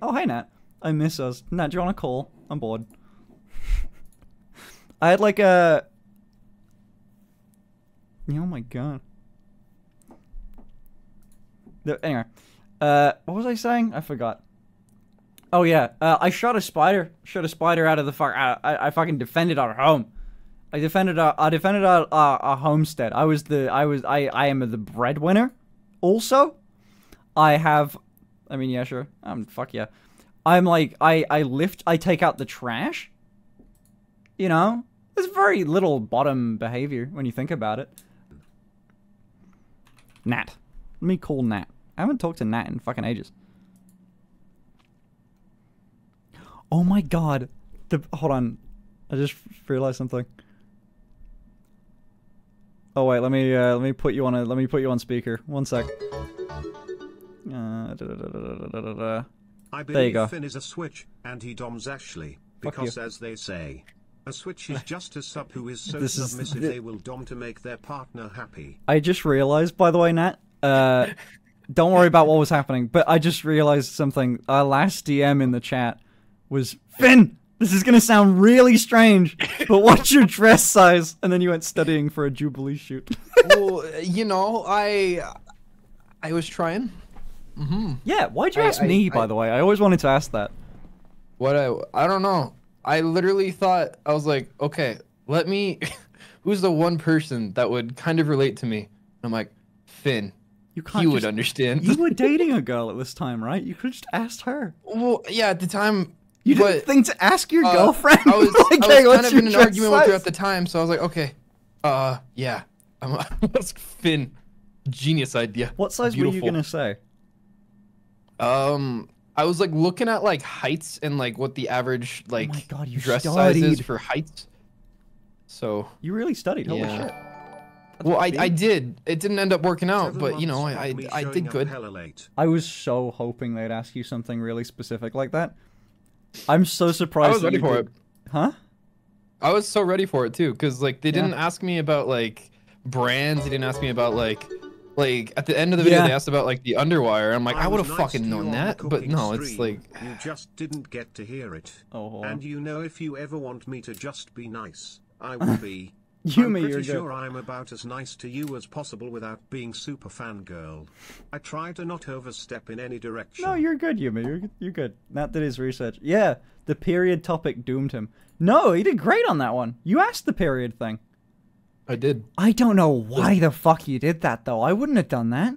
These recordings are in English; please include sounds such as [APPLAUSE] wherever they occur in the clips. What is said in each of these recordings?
Oh, hey, Nat. I miss us. Nat, do you want to call? I'm bored. [LAUGHS] I had like a. Oh my god. The- anyway, uh, what was I saying? I forgot. Oh yeah, uh, I shot a spider. Shot a spider out of the fuck. I, I, I fucking defended our home. I defended our. I defended our, our, our homestead. I was the. I was. I. I am the breadwinner. Also, I have. I mean, yeah, sure. Um, fuck yeah. I'm like, I. I lift. I take out the trash. You know, there's very little bottom behavior when you think about it. Nat. Let me call Nat. I haven't talked to Nat in fucking ages. Oh my god. The hold on. I just realized something. Oh wait, let me uh, let me put you on a let me put you on speaker. One sec. Uh. I There you believe go. Finn is a switch, and he doms Ashley, because as they say, a switch is [LAUGHS] just a sub who is so This is- submissive they will dom to make their partner happy. I just realized, by the way, Nat. Uh, don't worry about what was happening, but I just realized something. Our last DM in the chat was Finn. This is gonna sound really strange, but what's your [LAUGHS] dress size? And then you went studying for a Jubilee shoot. well, you know, I I was trying. Yeah, why'd you I- ask I- me? By I- the way, I always wanted to ask that. What I I don't know. I literally thought I was like, okay, let me. [LAUGHS] Who's the one person that would kind of relate to me? I'm like, Finn. You can't. He would understand. You were [LAUGHS] dating a girl at this time, right? You could have just asked her. well, yeah, at the time. You didn't think to ask your uh, girlfriend. I was, [LAUGHS] like, I was what's kind of in an dress argument with her at the time, so I was like, okay, uh, yeah, I'm that's Finn. Genius idea. What size were you gonna say? Um, I was like looking at like heights and like what the average like Oh my God, you dress size is for heights. So You really studied. Holy Yeah. shit. well, I I did. It didn't end up working out, Seven but you know, I I, I did good. hella late. I was so hoping they'd ask you something really specific like that. I'm so surprised. I was ready for did- it. Huh? I was so ready for it too, because like they Yeah. didn't ask me about like brands. They didn't ask me about like like at the end of the video Yeah. they asked about like the underwire. I'm like I, would have nice fucking known you on the that, but cooking no, it's stream. like You just didn't get to hear it. Oh. And you know if you ever want me to just be nice, I will be. [LAUGHS] You I'm pretty you're good. sure I'm about as nice to you as possible without being super fangirl. I try to not overstep in any direction. No, you're good, Yumi. You're you're good. Matt did his research. Yeah, the period topic doomed him. No, he did great on that one. You asked the period thing. I did. I don't know why the fuck you did that though. I wouldn't have done that.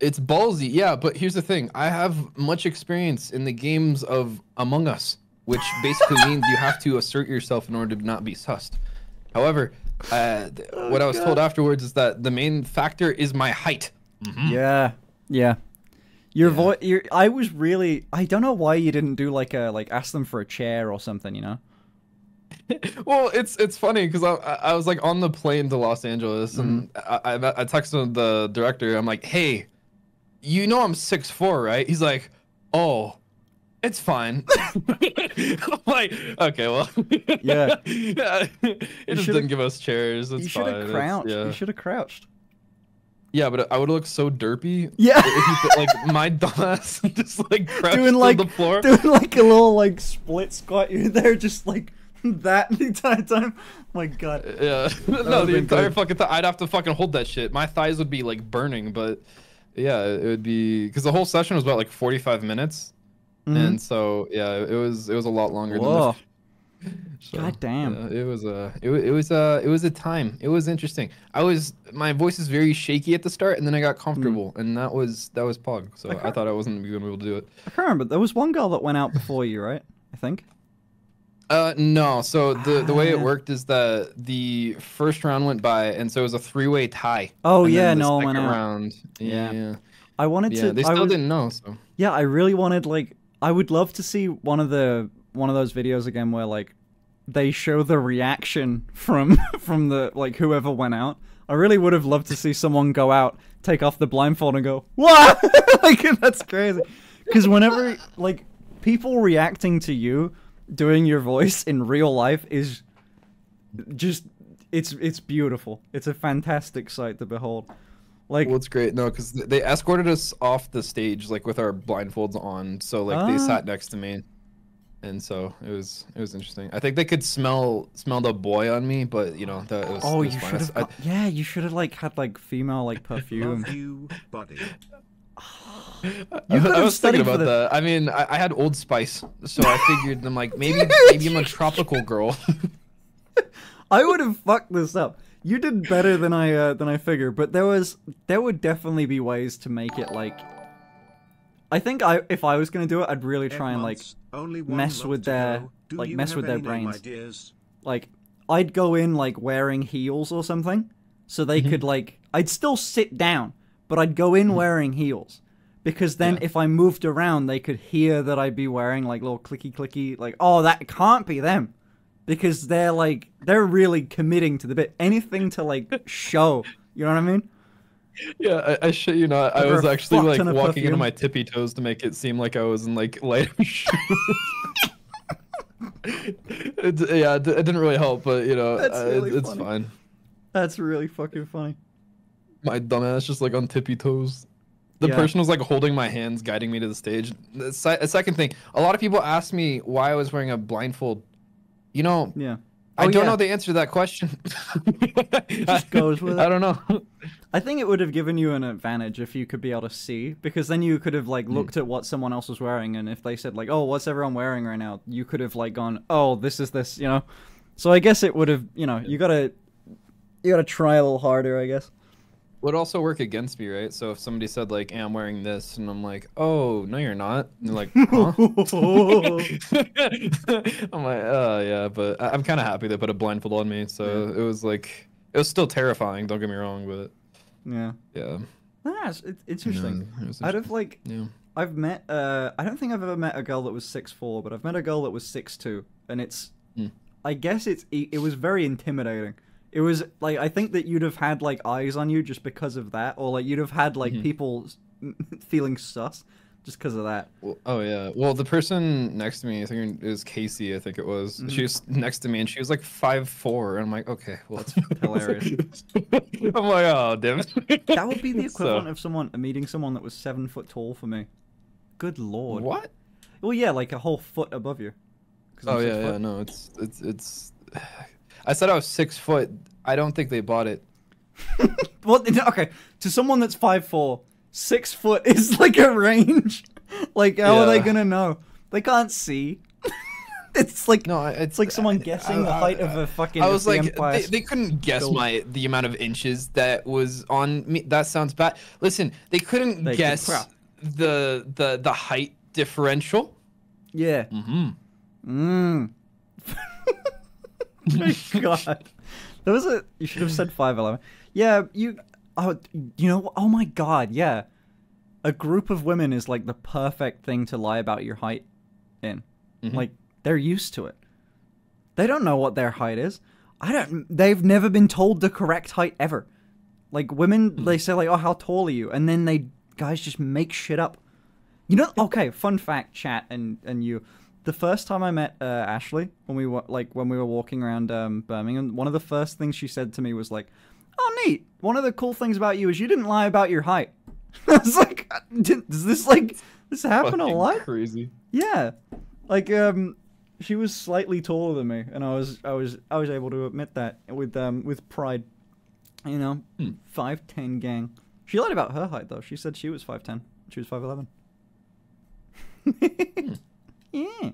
It's ballsy, yeah. But here's the thing: I have much experience in the games of Among Us, which basically [LAUGHS] means you have to assert yourself in order to not be sussed. However, uh, th- what I was told afterwards is that the main factor is my height. Yeah, yeah. Your voice. Your. I was really. I don't know why you didn't do like a like ask them for a chair or something. You know. [LAUGHS] Well, it's it's funny because I I was like on the plane to Los Angeles and mm-hmm. I, I I texted the director. I'm like, hey, you know I'm six four, right? He's like, oh, it's fine. [LAUGHS] I'm like, okay, well, Yeah. [LAUGHS] yeah. It just should've- didn't give us chairs. It's you should have crouched. yeah. You should have crouched. yeah, but I would look so derpy. Yeah. If you put like my dumbass just like crouched doing like the floor. doing like a little like split squat. You're there just like [LAUGHS] that the entire time. My God. Uh, yeah. [LAUGHS] no, the entire good. fucking time. I'd have to fucking hold that shit. My thighs would be like burning, but yeah, it would be because the whole session was about like 45 minutes, mm-hmm. and so yeah, it was it was a lot longer. Mm-hmm. Whoa. Than. [LAUGHS] So, God damn. yeah, it was a it, it was a it was a time. It was interesting. I was my voice is very shaky at the start, and then I got mm. comfortable, and that was that was Pog. So I, thought I wasn't gonna be able to do it. I can't remember. There was one girl that went out before you, right? I think. Uh, no. So the the way it Ah. worked is that the first round went by, and so it was a three way tie. Oh, And yeah, the Noel second went out. round. Yeah. Yeah. I wanted Yeah. to. They I still would- didn't know. So Yeah, I really wanted like I would love to see one of the one of those videos again where like they show the reaction from [LAUGHS] from the like whoever went out. I really would have loved to see someone go out, take off the blindfold and go, "What?" [LAUGHS] like that's crazy. Cuz whenever like people reacting to you doing your voice in real life is just it's it's beautiful. It's a fantastic sight to behold. Like, Well, it's great. No, because they escorted us off the stage like with our blindfolds on. So like they Ah. sat next to me, and so it was it was interesting. I think they could smell smell the boy on me, but you know that was. oh, it you was fine. should have. Yeah, you should have like had like female like perfume. Love you, buddy. [SIGHS] I, You could have was thinking studied for about this. that. I mean, I, I had Old Spice, so I figured I'm like [LAUGHS] maybe maybe I'm a tropical [LAUGHS] girl. I would have fucked this up. You did better than I uh, than I figured, but there was there would definitely be ways to make it like. I think I if I was gonna do it, I'd really try and like only mess with their- like, mess with their brains. Ideas? like I'd go in like wearing heels or something, so they could like I'd still sit down, but I'd go in wearing heels. Because then, Yeah. if I moved around, they could hear that I'd be wearing like little clicky clicky, like, oh, that can't be them. Because they're like, they're really committing to the bit. Anything to like show. You know what I mean? yeah, I, I shit you not. I was actually like walking into my tippy toes to make it seem like I was in like lighter [LAUGHS] shoes. [LAUGHS] it, yeah, it, didn't really help, but you know, That's uh, really it, it's fine. That's really fucking funny. My dumbass just like on tippy toes. The Yeah. person was like holding my hands, guiding me to the stage. The se- a second thing, a lot of people ask me why I was wearing a blindfold. You know, Yeah. I Oh, don't yeah. know the answer to that question. [LAUGHS] Just goes with [LAUGHS] it. I don't know. I think it would have given you an advantage if you could be able to see, because then you could have Hmm. like looked at what someone else was wearing, and if they said like, "Oh, what's everyone wearing right now?" you could have like gone, "Oh, this is this," you know. So I guess it would have, you know, you gotta, you gotta try a little harder, I guess. Would also work against me, right? So if somebody said like, hey, "I'm wearing this," and I'm like, "Oh, no, you're not," and they're like, [LAUGHS] "Huh?" [LAUGHS] I'm like, "Oh, yeah," but I- I'm kind of happy they put a blindfold on me. So it was like, it was still terrifying. Don't get me wrong, but yeah, yeah, ah, it's, it's interesting. Yeah, it Out of like, yeah. I've met, uh, I don't think I've ever met a girl that was six four, but I've met a girl that was six two, and it's, Hmm. I guess it's, it it was very intimidating. It was like I think that you'd have had like eyes on you just because of that, or like you'd have had like Mhm. people [LAUGHS] feeling sus just because of that. Well, oh yeah. Well, the person next to me, I think it was Casey. I think it was. Mm-hmm. She was next to me, and she was like five four, and I'm like, okay, well, that's [LAUGHS] hilarious. [LAUGHS] I'm like, oh, damn it. That would be the So- equivalent of someone meeting someone that was seven foot tall for me. Good lord. What? Well, yeah, like a whole foot above you. Oh yeah, yeah. No, it's it's it's. I said I was six foot. I don't think they bought it. [LAUGHS] Well, okay, to someone that's five four, six foot [LAUGHS] is like a range. [LAUGHS] like, how are they gonna know? They can't see. it's like No, I- it's like someone guessing the height of a fucking. I was like, they, they couldn't guess my the amount of inches that was on me. That sounds bad. Listen, they couldn't They guess Well. the the the height differential. Yeah. Mm-hmm. Mm. [LAUGHS] My God, there was a. You should have said five eleven. Yeah, you. Oh, you know. Oh my God, yeah. A group of women is like the perfect thing to lie about your height in. Mhm. Like they're used to it. They don't know what their height is. I don't. They've never been told the correct height ever. Like women, they say like, "Oh, how tall are you?" And then they guys just make shit up. You know? Okay, fun fact, chat, and and you. The first time I met uh, Ashley, when we were like when we were walking around um, Birmingham, one of the first things she said to me was like, "Oh, neat. One of the cool things about you is you didn't lie about your height." [LAUGHS] I was like, "Does this like this happen a lot?" Crazy. Yeah, like um, she was slightly taller than me, and I was I was I was able to admit that with um with pride. You know, Hmm. five ten gang. She lied about her height though. She said she was five ten. She was five eleven. [LAUGHS] Yeah.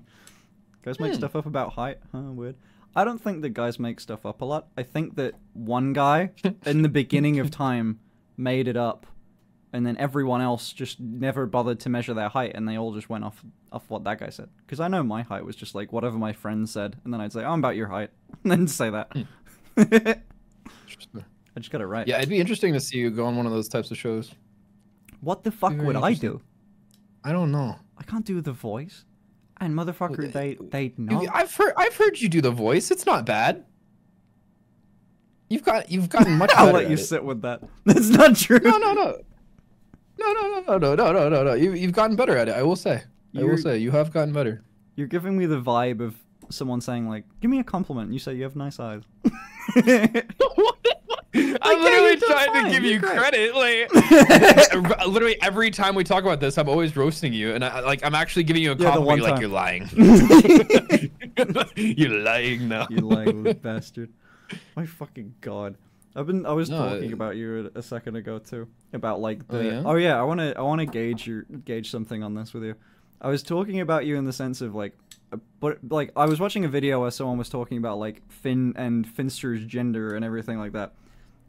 Guys make Hmm. stuff up about height. Huh, weird. I don't think that guys make stuff up a lot. I think that one guy in the beginning of [LAUGHS] time made it up, and then everyone else just never bothered to measure their height, and they all just went off off what that guy said. Because I know my height was just like whatever my friends said, and then I'd say, "Oh, I'm about your height," [LAUGHS] and then say that. Interesting. I just got it right. Yeah, it'd be interesting to see you go on one of those types of shows. What the fuck Very would I do? I don't know. I can't do the voice. And motherfucker, they they know. I've heard I've heard you do the voice. It's not bad. You've got you've gotten much [LAUGHS] I'll let you at it. sit with that. [LAUGHS] That's not true. No, no, no. No, no, no, no, no, no, no, no. You you've gotten better at it. I will say. I You're- will say you have gotten better. You're giving me the vibe of someone saying like, "Give me a compliment." You say you have nice eyes. [LAUGHS] [LAUGHS] I'm literally you're trying fine, to give you're you credit. Like, [LAUGHS] [LAUGHS] literally every time we talk about this, I'm always roasting you, and I, like I'm actually giving you a Yeah, compliment. one Like you're lying. you're lying now. You're lying bastard. My fucking god. I've been I was No, talking it- about you a, a second ago too. About like Oh, the yeah? Oh yeah, I wanna I wanna gauge your gauge something on this with you. I was talking about you in the sense of like uh, but like I was watching a video where someone was talking about like Finn and Finster's gender and everything like that.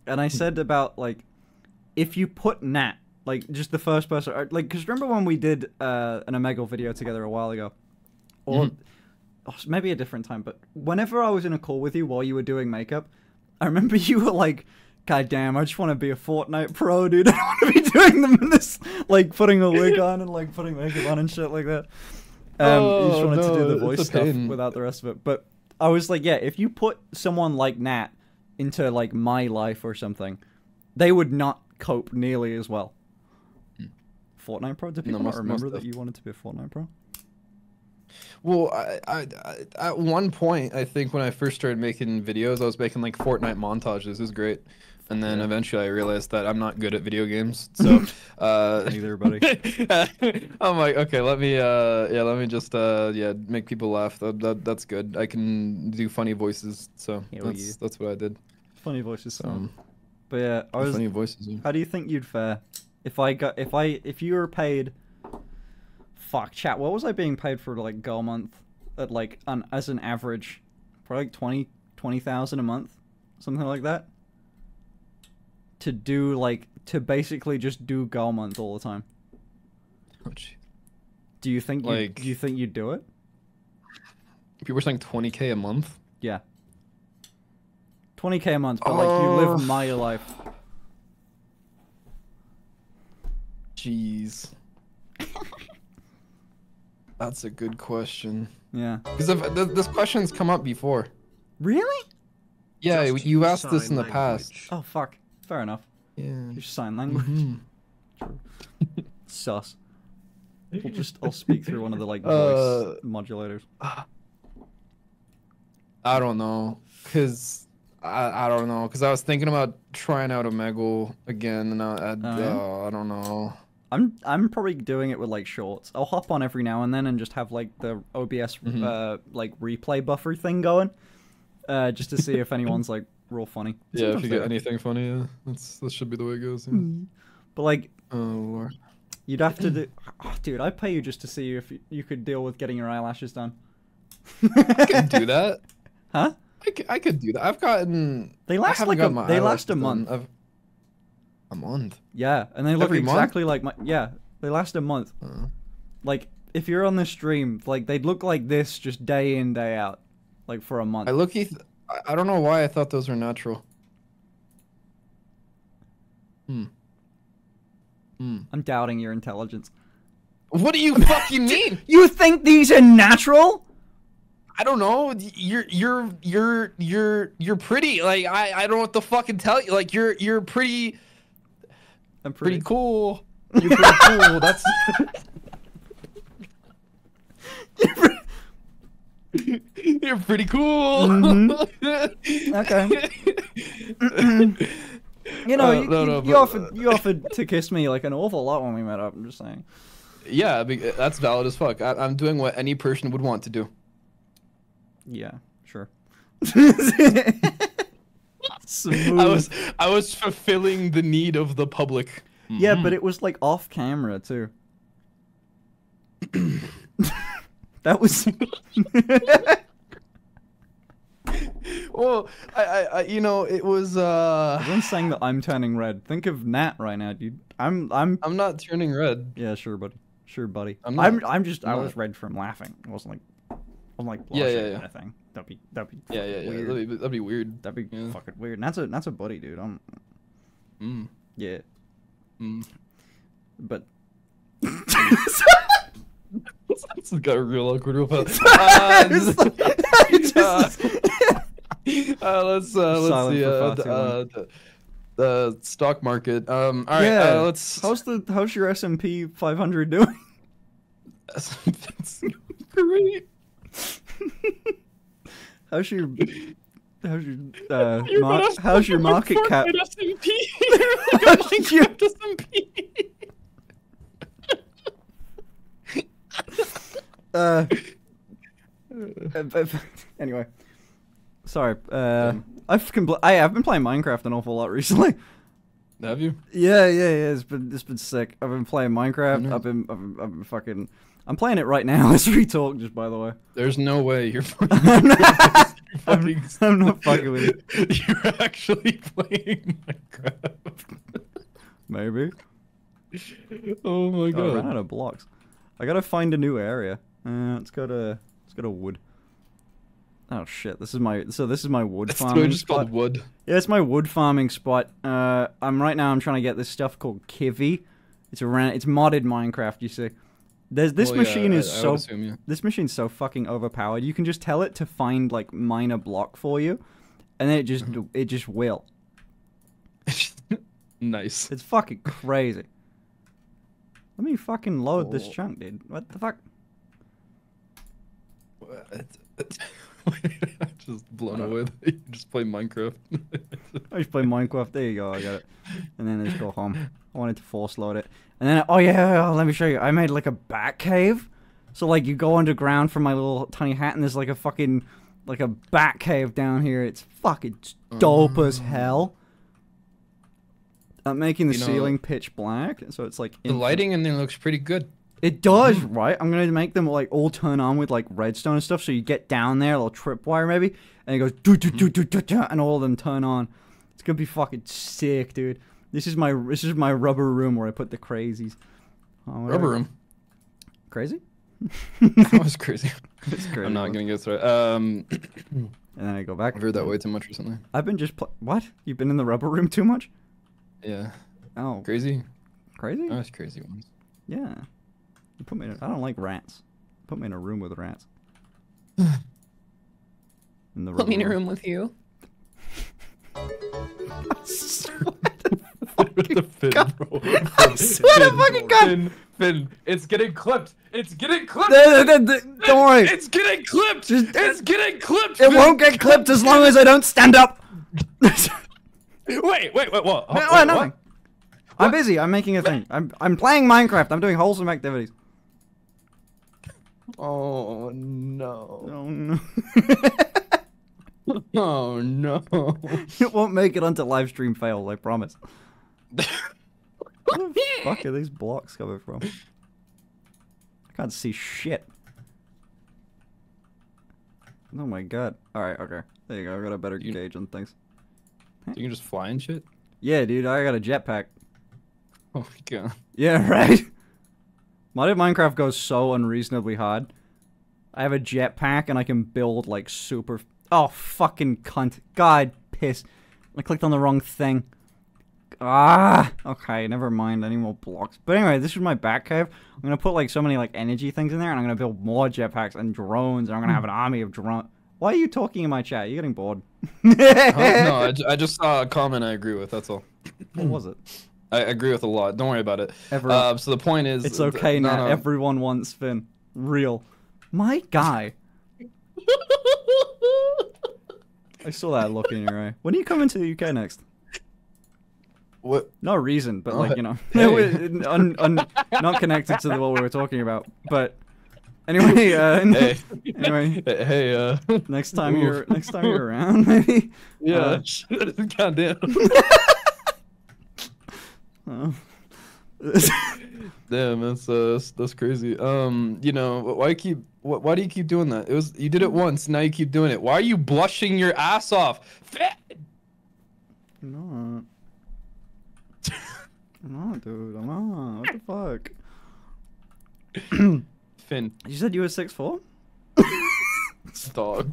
And I said about like if you put Nat like just the first person like cuz remember when we did uh an Omegle video together a while ago? Or Mhm. oh, maybe a different time, but whenever I was in a call with you while you were doing makeup, I remember [LAUGHS] you were like, God damn, I just want to be a Fortnite pro, dude. [LAUGHS] I want to be doing them in this, like putting a wig on and like putting makeup on and shit like that. Um, you just Oh, wanted to do the voice stuff pain. without the rest of it. But I was like, yeah, if you put someone like Nat into like my life or something, they would not cope nearly as well. Fortnite pro? Did. No, people not most- remember most that you wanted to be a Fortnite pro? Well, I, I, I, at one point, I think when I first started making videos, I was making like Fortnite montages. It was great. And then Yeah. eventually I realized that I'm not good at video games. [LAUGHS] So, uh, Neither, buddy. [LAUGHS] I'm like, okay, let me, uh, yeah, let me just, uh, yeah, make people laugh. That, that, that's good. I can do funny voices. So Hell that's, that's what I did. Funny voices. Um, But yeah, I was funny voices. yeah. How do you think you'd fare if I got if I if you were paid? Fuck, chat. What was I being paid for like go month at like an as an average, probably like 20 20,000 a month, something like that. To do like to basically just do go month all the time. Oh. Do you think you Like- do you think you'd do it? People were saying 20k a month. Yeah. 20k a month, but like you live Oh. my life. Jeez. [LAUGHS] That's a good question. Yeah. Because th- this question's come up before. Really? Yeah, Just you asked this in the sign past. Oh fuck. Fair enough. Yeah. Just sign language. Mhm. Sus. We'll just I'll speak through one of the like Uh, modulators. I don't know, cause I, I don't know, cause I was thinking about trying out a Omegle again, and I I, Oh, uh, I don't know. I'm I'm probably doing it with like shorts. I'll hop on every now and then and just have like the OBS Mhm. uh like replay buffer thing going, uh just to see if [LAUGHS] anyone's like real funny. Yeah, if you get anything funny, yeah, that's that should be the way it goes. Yeah. Mm. But like Oh lord. you'd have to do, [SIGHS] oh, dude. I'd pay you just to see if you, you could deal with getting your eyelashes done. I could do that. [LAUGHS] Huh? I could, I could do that. I've gotten. They last like a they last a month. I've, a month. Yeah, and they look Every month? exactly like my yeah. They last a month. Uh, Like if you're on the stream, like they'd look like this just day in day out, like for a month. I look. I don't know why I thought those were natural. Hmm. Hmm. I'm doubting your intelligence. What do you [LAUGHS] fucking mean? You think these are natural? I don't know. You're you're you're you're you're pretty. Like I I don't know what to fucking tell you. Like you're you're pretty I'm pretty pretty. cool. You're pretty cool. That's [LAUGHS] you're pretty cool. Okay. [LAUGHS] You know, Uh, you, no, no, you but- offered you offered to kiss me like an awful lot when we met up. I'm just saying. yeah, that's valid as fuck. I, I'm doing what any person would want to do. Yeah, sure. [LAUGHS] I was I was fulfilling the need of the public. Yeah, Mhm. but it was like off camera too. [COUGHS] that was. [LAUGHS] well, I, I, I you know it was uh Everyone's saying that I'm turning red. Think of Nat right now, dude. I'm I'm I'm not turning red. yeah, sure, buddy. Sure, buddy. I'm I'm I'm, just I was not. red from laughing. I wasn't like I'm like Yeah, blushing yeah, or yeah. anything. That'd be that'd be Yeah, yeah, yeah. weird. That'd be, that'd be weird. That'd be Yeah. fucking weird. And that's a that's a buddy, dude. I'm Mm. yeah, Mm. but [LAUGHS] this got real awkward real fast. [LAUGHS] Uh, like- [LAUGHS] just- uh, let's uh, let's see uh, the, uh, the, the stock market. Um, all right, yeah. uh, let's. How's the how's your S and P 500 doing? That's great. [LAUGHS] How's your how's your uh mar- how's your market cap? Fortnite Minecraft SMP. Uh, [LAUGHS] uh, but- [LAUGHS] anyway, sorry. Uh, I've compl- I have been playing Minecraft an awful lot recently. Have you? Yeah, yeah, yeah. It's been it's been sick. I've been playing Minecraft. I've been I've been, I've been fucking. I'm playing it right now [LAUGHS] as we talk. Just by the way, There's no way you're [LAUGHS] [LAUGHS] I'm not, You're fucking. I'm not fucking with you. You're actually playing Minecraft. Maybe. Oh my Oh, I ran god. out of blocks. I gotta find a new area. Uh, let's go to let's go to wood. Oh shit! This is my so this is my wood It's farming just spot. called wood. Yeah, it's my wood farming spot. Uh, I'm right now. I'm trying to get this stuff called Kivy. It's a ran. It's modded Minecraft. You see, there's this Well, machine I- is I would so assume, yeah. this machine's so fucking overpowered. You can just tell it to find like mine a block for you, and then it just Mm-hmm. it just will. [LAUGHS] nice. It's fucking crazy. Let me fucking load this Oh. chunk, dude. What the fuck? [LAUGHS] Just blown away you just play Minecraft. I just play Minecraft. There you go. I got it. And then let's go home. [LAUGHS] I wanted to force load it. And then, oh yeah, let me show you. I made like a bat cave. So like you go underground from my little tiny hat, and there's like a fucking like a bat cave down here. It's fucking dope as mm. hell. I'm making the You know- ceiling pitch black, so it's like the infinite- lighting in there looks pretty good. It does, mm. right? I'm gonna make them like all turn on with like redstone and stuff. So you get down there, a little tripwire maybe, and it goes do do do do mm. do do, and all of them turn on. It's gonna be fucking sick, dude. This is my this is my rubber room where I put the crazies. Oh. Rubber room. Crazy? [LAUGHS] That was crazy. [LAUGHS] It's crazy. I'm not gonna get started. Um, [CLEARS THROAT] And then I go back. I've heard that way too much recently. I've been just what? You've been in the rubber room too much? Yeah. Oh, Crazy. crazy? Oh, it's crazy ones. Yeah. You put me. In a, I don't like rats. Put me in a room with rats. [LAUGHS] In the Put me in a room with you. [LAUGHS] the fin, God. bro. [LAUGHS] I swear to fucking God. Finn, Finn, it's getting clipped. It's getting clipped. The- the- the- don't worry. It's getting clipped. Just- it's getting clipped. It Finn. won't get clipped as long as I don't stand up. [LAUGHS] Wait, wait, wait. What? No, Wait, oh, nothing. what? I'm busy. I'm making a thing. I'm I'm playing Minecraft. I'm doing wholesome activities. Oh no. Oh no. Oh no. it won't make it onto live stream fails. I promise. Where the fuck are these blocks coming from? I can't see shit. Oh my god. Alright, okay. There you go. I got a better You- gauge on things. you can just fly and shit. Yeah, dude. I got a jetpack. [LAUGHS] Oh my god. Yeah, [LAUGHS] right? Modded Minecraft goes so unreasonably hard. I have a jetpack and I can build like super. Oh, fucking cunt. God, piss. I clicked on the wrong thing. Ah, okay, never mind. Any more blocks. But anyway, this is my back cave. I'm gonna put like so many like energy things in there, and I'm gonna build more jetpacks and drones, and I'm gonna have an army of drone. Why are you talking in my chat? You're getting bored. Oh, no, I, [LAUGHS] I just saw a comment I agree with. That's all. What was it? I agree with a lot. Don't worry about it. Everyone- Uh, so the point is, It's okay no, now. no. Everyone wants Finn. Real. My guy. [LAUGHS] I saw that look in your eye. When are you coming to the UK next? What? No reason, but like you know, [LAUGHS] hey. [LAUGHS] un, un, not connected to the what we were talking about. But anyway, uh, [LAUGHS] Hey. anyway, Hey. Uh. next time you're next time you're around, maybe. Yeah. Uh, Goddamn. oh. Damn, that's uh, that's, that's crazy. Um, you know, why keep? Why, why do you keep doing that? It was you did it once. Now you keep doing it. Why are you blushing your ass off? I'm not. I'm not, dude. I'm not. What the [LAUGHS] fuck? [COUGHS] Finn, You said you were six four. dog. [LAUGHS]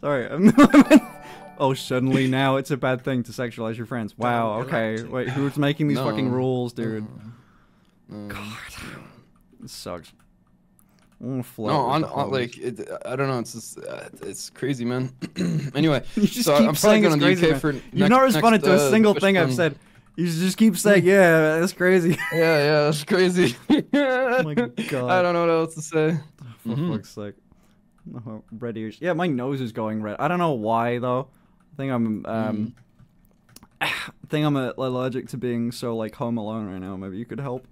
Sorry. I'm [LAUGHS] oh, suddenly now it's a bad thing to sexualize your friends. Wow. Okay. Wait, who's making these fucking rules, dude? Um, It sucks. I wanna float no, on, on like it, I don't know. It's just, uh, it's crazy, man. [CLEARS THROAT] anyway, [LAUGHS] you just so keep I'm saying it's on crazy, the UK man. for you've not responded next, to a uh, single thing I've said. You just keep saying, [LAUGHS] "Yeah, that's crazy." [LAUGHS] Yeah, yeah, that's crazy. oh my God. I don't know what else to say. For Mhm. fuck's sake. Oh, red ears. Yeah, my nose is going red. I don't know why though. I think I'm um. [SIGHS] I think I'm uh, allergic to being so like home alone right now. Maybe you could help.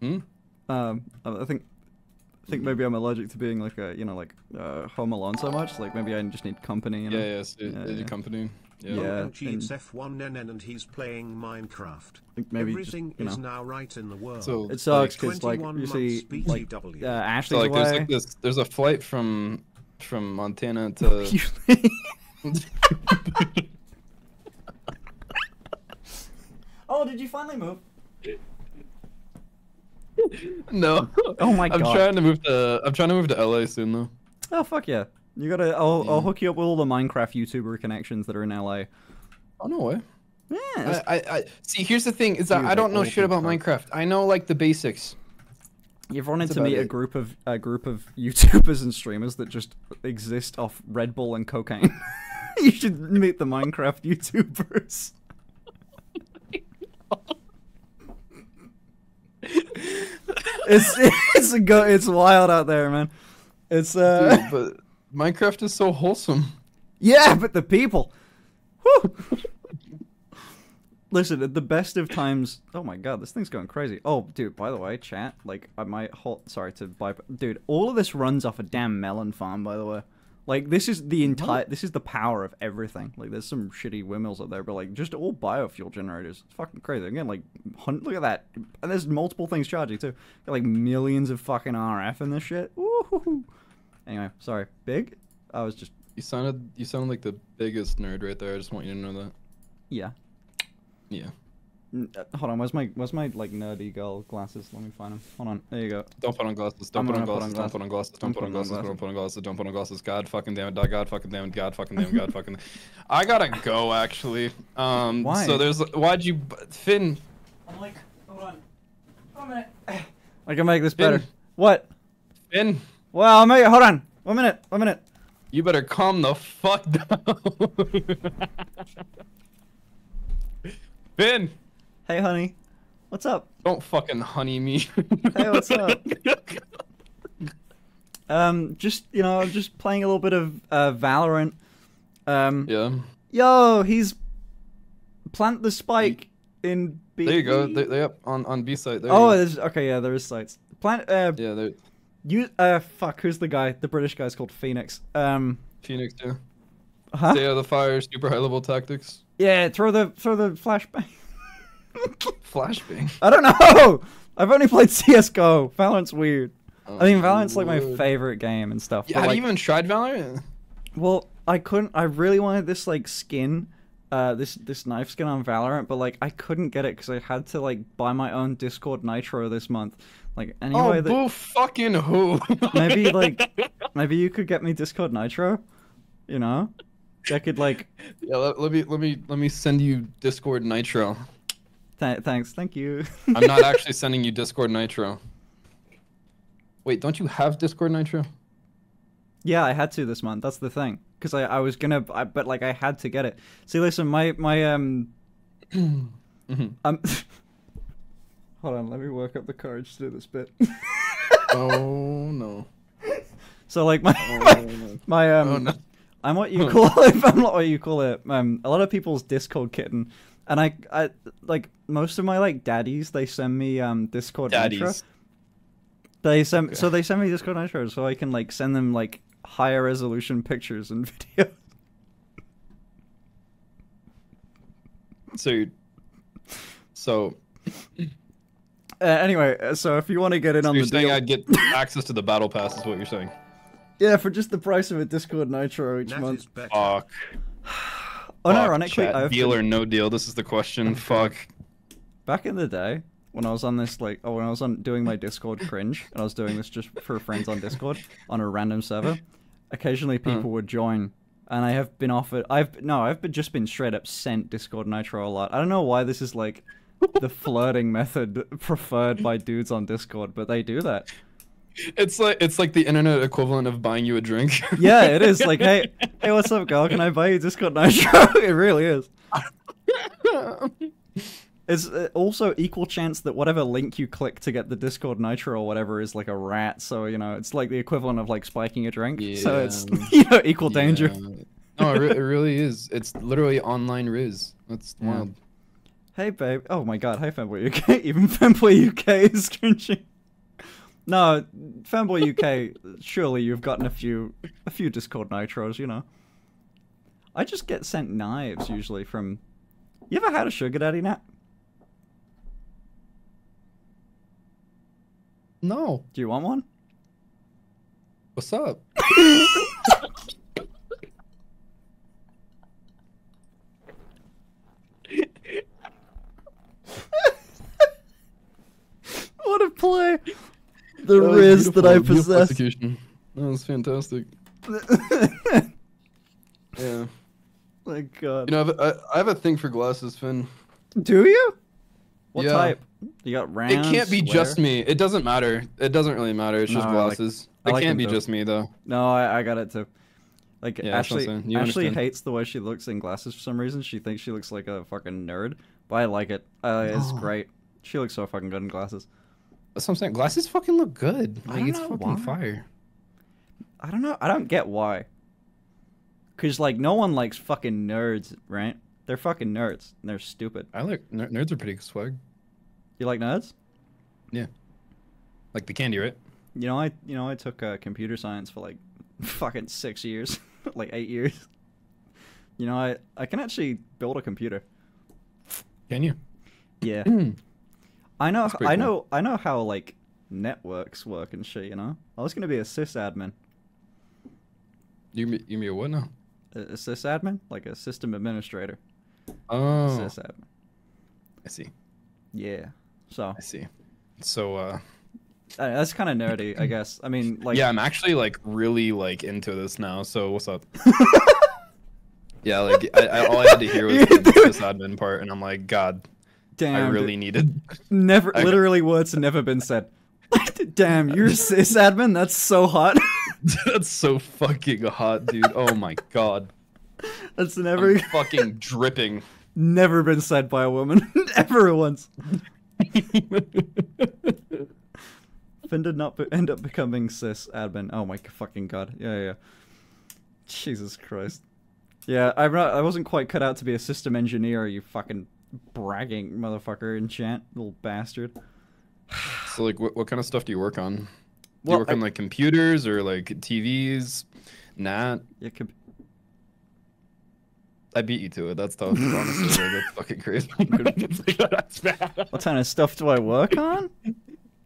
Hmm? Um, I think, I think maybe I'm allergic to being like a you know like uh, home alone so much. Like maybe I just need company. You know? Yeah, yeah, so Yeah, yeah, yeah. company. Yeah. Yeah. OMG, it's F1NN and he's playing Minecraft. think maybe just, Everything you know. is now right in the world. So It sucks because like 21 you see months like BTW. uh, Ashley's So like there's away. like this there's a flight from from Montana to [LAUGHS] [LAUGHS] [LAUGHS] oh, did you finally move? [LAUGHS] No. Oh my god. I'm trying to move to I'm trying to move to LA soon though. Oh fuck yeah! You gotta. I'll, I'll hook you up with all the Minecraft YouTuber connections that are in LA. Oh no way. Yeah, I, I, I see here's the thing is that Dude, I don't know shit about Minecraft. I know like the basics. you've run into meet a group of a group of [LAUGHS] YouTubers and streamers that just exist off Red Bull and cocaine. [LAUGHS] you should meet the Minecraft YouTubers. It's [LAUGHS] it's a go. It's wild out there, man. It's uh. Dude, but Minecraft is so wholesome. Yeah, but the people. Whew. Listen, at the best of times. Oh my god, this thing's going crazy. Oh, dude. By the way, chat. Like, I might hold. Sorry to buy. Dude, all of this runs off a damn melon farm. By the way, like this is the entire. This is the power of everything. Like, there's some shitty windmills up there, but like just all biofuel generators. It's fucking crazy. Again, like, hun- look at that. And there's multiple things charging too. Got like millions of fucking RF in this shit. Woo-hoo-hoo. Anyway, sorry. Big. I was just You sounded you sounded like the biggest nerd right there. I just want you to know that. yeah. Yeah. N- uh, Hold on, where's my where's my like nerdy girl glasses? Let me find them. Hold on, there you go. Don't put on glasses. Don't put on gonna put on glasses. Don't put on glasses. Don't put on glasses. glasses. Don't put on glasses. Don't put on glasses. God fucking damn it. God fucking damn it. God fucking damn it. God fucking. I gotta go actually. Um. Why? So there's why'd you Finn? I'm like, hold on, one minute. I can make this better. What? Finn. Well, I'll make it. Hold on, one minute, one minute. You better calm the fuck down. [LAUGHS] Finn. Hey, honey, what's up? Don't fucking honey me. Hey, what's up? [LAUGHS] Um, just you know, just playing a little bit of uh, Valorant. Um, yeah. yo, he's plant the spike in B. There you go. They they up on on B site. There Oh, there's okay. Yeah, there is sites. Plant. Uh, yeah. There. You uh fuck, who's the guy? The British guy's called Phoenix. Um Phoenix. Yeah. huh? Stay out of the fire. Super high level tactics. Yeah, throw the throw the flashbang. [LAUGHS] Flashbang. I don't know. I've only played CS:GO. Valorant's weird. I think Valorant's like my favorite game and stuff. Yeah, have like, you even tried Valorant? well, I couldn't. I really wanted this like skin, uh, this this knife skin on Valorant, but like I couldn't get it because I had to like buy my own Discord Nitro this month. Like anyway, oh, that boo fucking who? [LAUGHS] maybe like maybe you could get me Discord Nitro. You know, I could like yeah, let, let me let me let me send you Discord Nitro. Th- thanks, thank you. [LAUGHS] I'm not actually sending you Discord Nitro. Wait, don't you have Discord Nitro? Yeah, I had to this month. That's the thing. Because I, I was gonna, I, but like I had to get it. See, listen, my my um, [CLEARS THROAT] Mhm. um, [LAUGHS] hold on, let me work up the courage to do this bit. [LAUGHS] Oh no. so like my Oh, my, no. my um, Oh, no. I'm what you call it. I'm not what you call it. Um, a lot of people's Discord kitten, and I I like most of my like daddies. They send me um Discord Nitro. Daddies. They send Okay. so they send me Discord Nitro so I can like send them like higher resolution pictures and [LAUGHS] videos. So, so, Uh, anyway, uh, so if you want to get in so on you're the saying deal, I'd get access to the battle pass? Is what you're saying? yeah, for just the price of a Discord Nitro each That month. is. Fuck. [SIGHS] [SIGHS] [SIGHS] Oh, Unironically, Fuck, chat, I've deal been- or no deal. This is the question. Fuck. back in the day when I was on this like oh when I was on doing my Discord cringe and I was doing this just for friends on Discord on a random server. Occasionally uh-huh. people would join and I have been offered I've no I've been, just been straight up sent Discord Nitro a lot. I don't know why this is like the flirting method preferred by dudes on Discord, but they do that. It's like it's like the internet equivalent of buying you a drink. Yeah, it is like hey [LAUGHS] hey what's up girl? Can I buy you Discord Nitro? [LAUGHS] it really is. It's uh, also equal chance that whatever link you click to get the Discord Nitro or whatever is like a rat. So you know, it's like the equivalent of like spiking a drink. So it's [LAUGHS] you know equal danger. Yeah. No, it, re- it really is. It's literally online Riz. That's Yeah. wild. Hey, babe. Oh my god. Hey, Fanboy UK. Even Fanboy UK is cringing. No, Fanboy UK. surely you've gotten a few, a few Discord nitros. You know. I just get sent knives usually from. You ever had a sugar daddy, Nat? No. Do you want one? What's up? [LAUGHS] What a play! The That riz that I possess. That was fantastic. [LAUGHS] Yeah. my god. You know, I have, a, I have a thing for glasses, Finn. Do you? What Yeah. type? You got round. It can't be just me. It doesn't matter. It doesn't really matter. It's just No, like- glasses. I it like can't be too. just me though. No, I, I got it too. Like Yeah, that's what I'm Ashley. Ashley understand. hates the way she looks in glasses for some reason. She thinks she looks like a fucking nerd, but I like it. Uh, it's No. great. She looks so fucking good in glasses. That's what I'm saying. Glasses fucking look good. Like it's fucking why. fire. I don't know. I don't get why. Cause like no one likes fucking nerds, right? They're fucking nerds. And they're stupid. I like ner- nerds are pretty swag. You like nerds? Yeah. Like the candy, right? You know, I you know I took uh, computer science for like [LAUGHS] fucking six years, [LAUGHS] like eight years. You know, I I can actually build a computer. Can you? Yeah. [CLEARS THROAT] I know. I cool. know. I know how like networks work and shit. You know, I was gonna be a sysadmin. You me you me a what now? A, a sysadmin, like a system administrator. Oh, Sysadmin. I see. Yeah. So I see. So uh that's kind of nerdy, I [CLEARS THROAT] guess. I mean, like, yeah, I'm actually like really like into this now. So what's up? [LAUGHS] yeah, like I, I, all I had to hear was [LAUGHS] the sysadmin part, and I'm like, God, damn. I really needed. never. [LAUGHS] I- Literally, words have never been said. [LAUGHS] damn, you're sysadmin. That's so hot. [LAUGHS] That's so fucking hot, dude. Oh my god, that's never, I'm fucking dripping. never been said by a woman ever once. Finn did not end up becoming cis admin. Oh my fucking god. Yeah, yeah. yeah. Jesus Christ. Yeah, I'm not, I wasn't quite cut out to be a system engineer, you fucking bragging motherfucker, enchant, little bastard. [SIGHS] so like, what, what kind of stuff do you work on? Do Well, you work I- on like computers or like TVs? Nah, Yeah, could, I beat you to it. That's tough. Honestly, that's [LAUGHS] fucking crazy. [LAUGHS] that's bad. what kind of stuff do I work on?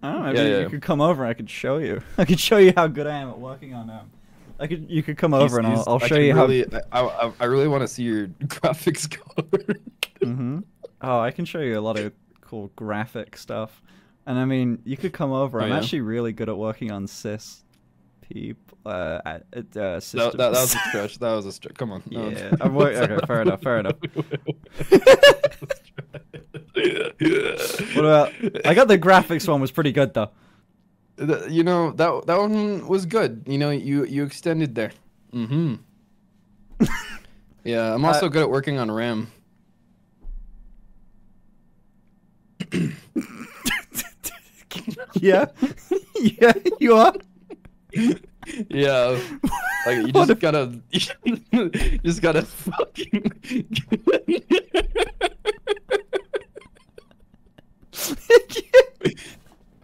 I don't know. Maybe Yeah, you could come over and I could show you. [LAUGHS] I could show you how good I am at working on them. I could. You could come over and I'll, I'll show you how. really, I, I, I really want to see your graphics card. hmm Oh, I can show you a lot of cool graphic stuff. And I mean, you could come over. Oh, I'm yeah? actually really good at working on sys people. Uh, uh, that, systems. that, that was a [LAUGHS] stretch. That was a stretch. Come on. Yeah, I'm wor- okay, fair enough, fair enough. [LAUGHS] What about? I got the graphics one was pretty good though. The- you know that that one was good. You know, you you extended there. Mm-hmm. [LAUGHS] yeah, I'm also good at working on RAM. Yeah, yeah, you are. Yeah, like you just gotta, you [LAUGHS] just gotta fucking. [LAUGHS]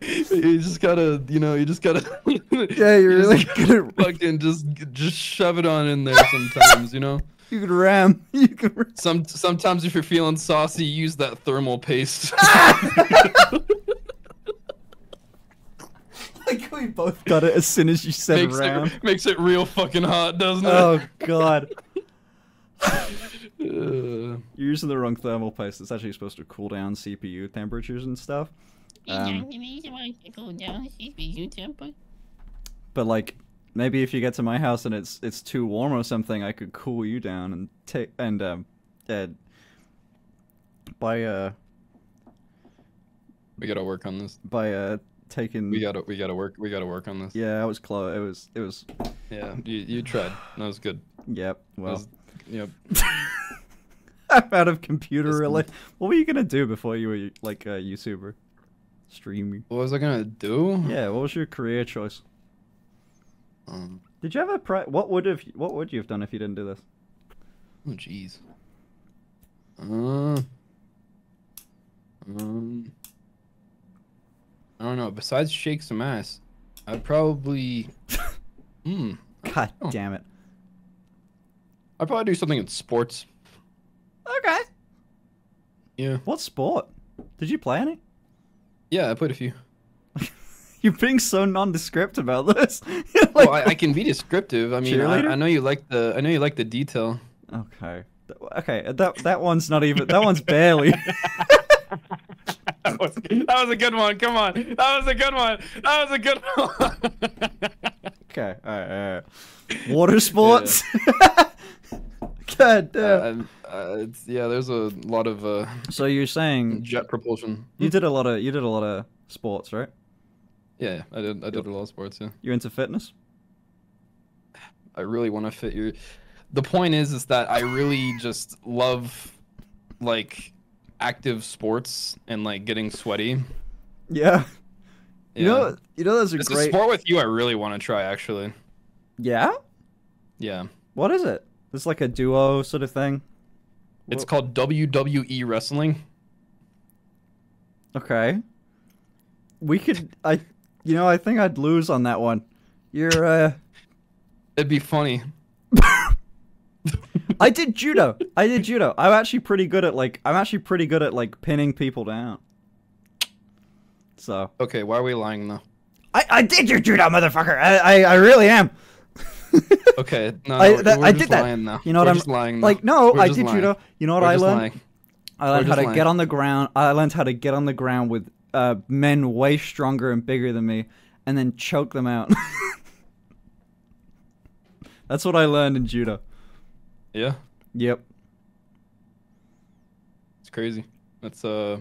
you just gotta, you know, you just gotta. Yeah, you're [LAUGHS] you really at- fucking just just shove it on in there sometimes, you know. You can ram. [LAUGHS] You can. Ram. Some sometimes if you're feeling saucy, use that thermal paste. [LAUGHS] Like we both got it as soon as you said makes ram. it makes it real fucking hot, doesn't it? Oh god. [LAUGHS] You're using the wrong thermal paste. It's actually supposed to cool down CPU temperatures and stuff. Um, but like, maybe if you get to my house and it's it's too warm or something, I could cool you down and take and um, uh, by uh we gotta work on this. by uh taking. We gotta we gotta work we gotta work on this. Yeah, I was close. It was it was. Yeah, you, you tried. That was good. Yep. Well, was- yep. [LAUGHS] I'm out of computer Just- really. What were you gonna do before you were like a YouTuber? Streaming. What was I gonna do? Yeah. What was your career choice? Um, Did you ever pre- what would have what would you have done if you didn't do this? Oh jeez. Uh, um, I don't know. Besides shake some ass, I'd probably. [LAUGHS] Hmm. God Oh. damn it. I'd probably do something in sports. Okay. Yeah. What sport? Did you play any? Yeah, I played a few. [LAUGHS] You're being so nondescript about this. [LAUGHS] Like, well, I, I can be descriptive. I mean, I, I know you like the. I know you like the detail. okay. Okay, that that one's not even. That one's barely. [LAUGHS] That was, that was a good one. Come on. That was a good one. That was a good one. Okay, alright, alright. Water sports? God damn. Um, uh, it's, yeah, there's a lot of uh, so you're saying jet propulsion. you did a lot of you did a lot of sports, right? Yeah, I did. I did a lot of sports. Yeah, You're into fitness? I really want to fit your. The point is, is that I really just love, like, active sports and like getting sweaty. Yeah. You Yeah. know you know there's a it's a great sport with you. I really want to try. Actually, Yeah? yeah. What is it? It's like a duo sort of thing. It's Wha- called WWE wrestling. Okay. We could I you know, I think I'd lose on that one. You're uh It'd be funny. [LAUGHS] I did judo. I did judo. I'm actually pretty good at like I'm actually pretty good at like pinning people down. So Okay, why are we lying though? I, I did your judo, motherfucker. I I, I really am. [LAUGHS] Okay, no, I, we're that, I just did that. lying now. You know what We're I'm just lying now. like? No, We're I did lying. judo. You know what We're I learned? lying. I learned how to just get on the ground. I learned how to get on the ground with uh, men way stronger and bigger than me, and then choke them out. [LAUGHS] That's what I learned in judo. Yeah, Yep. it's crazy. That's uh.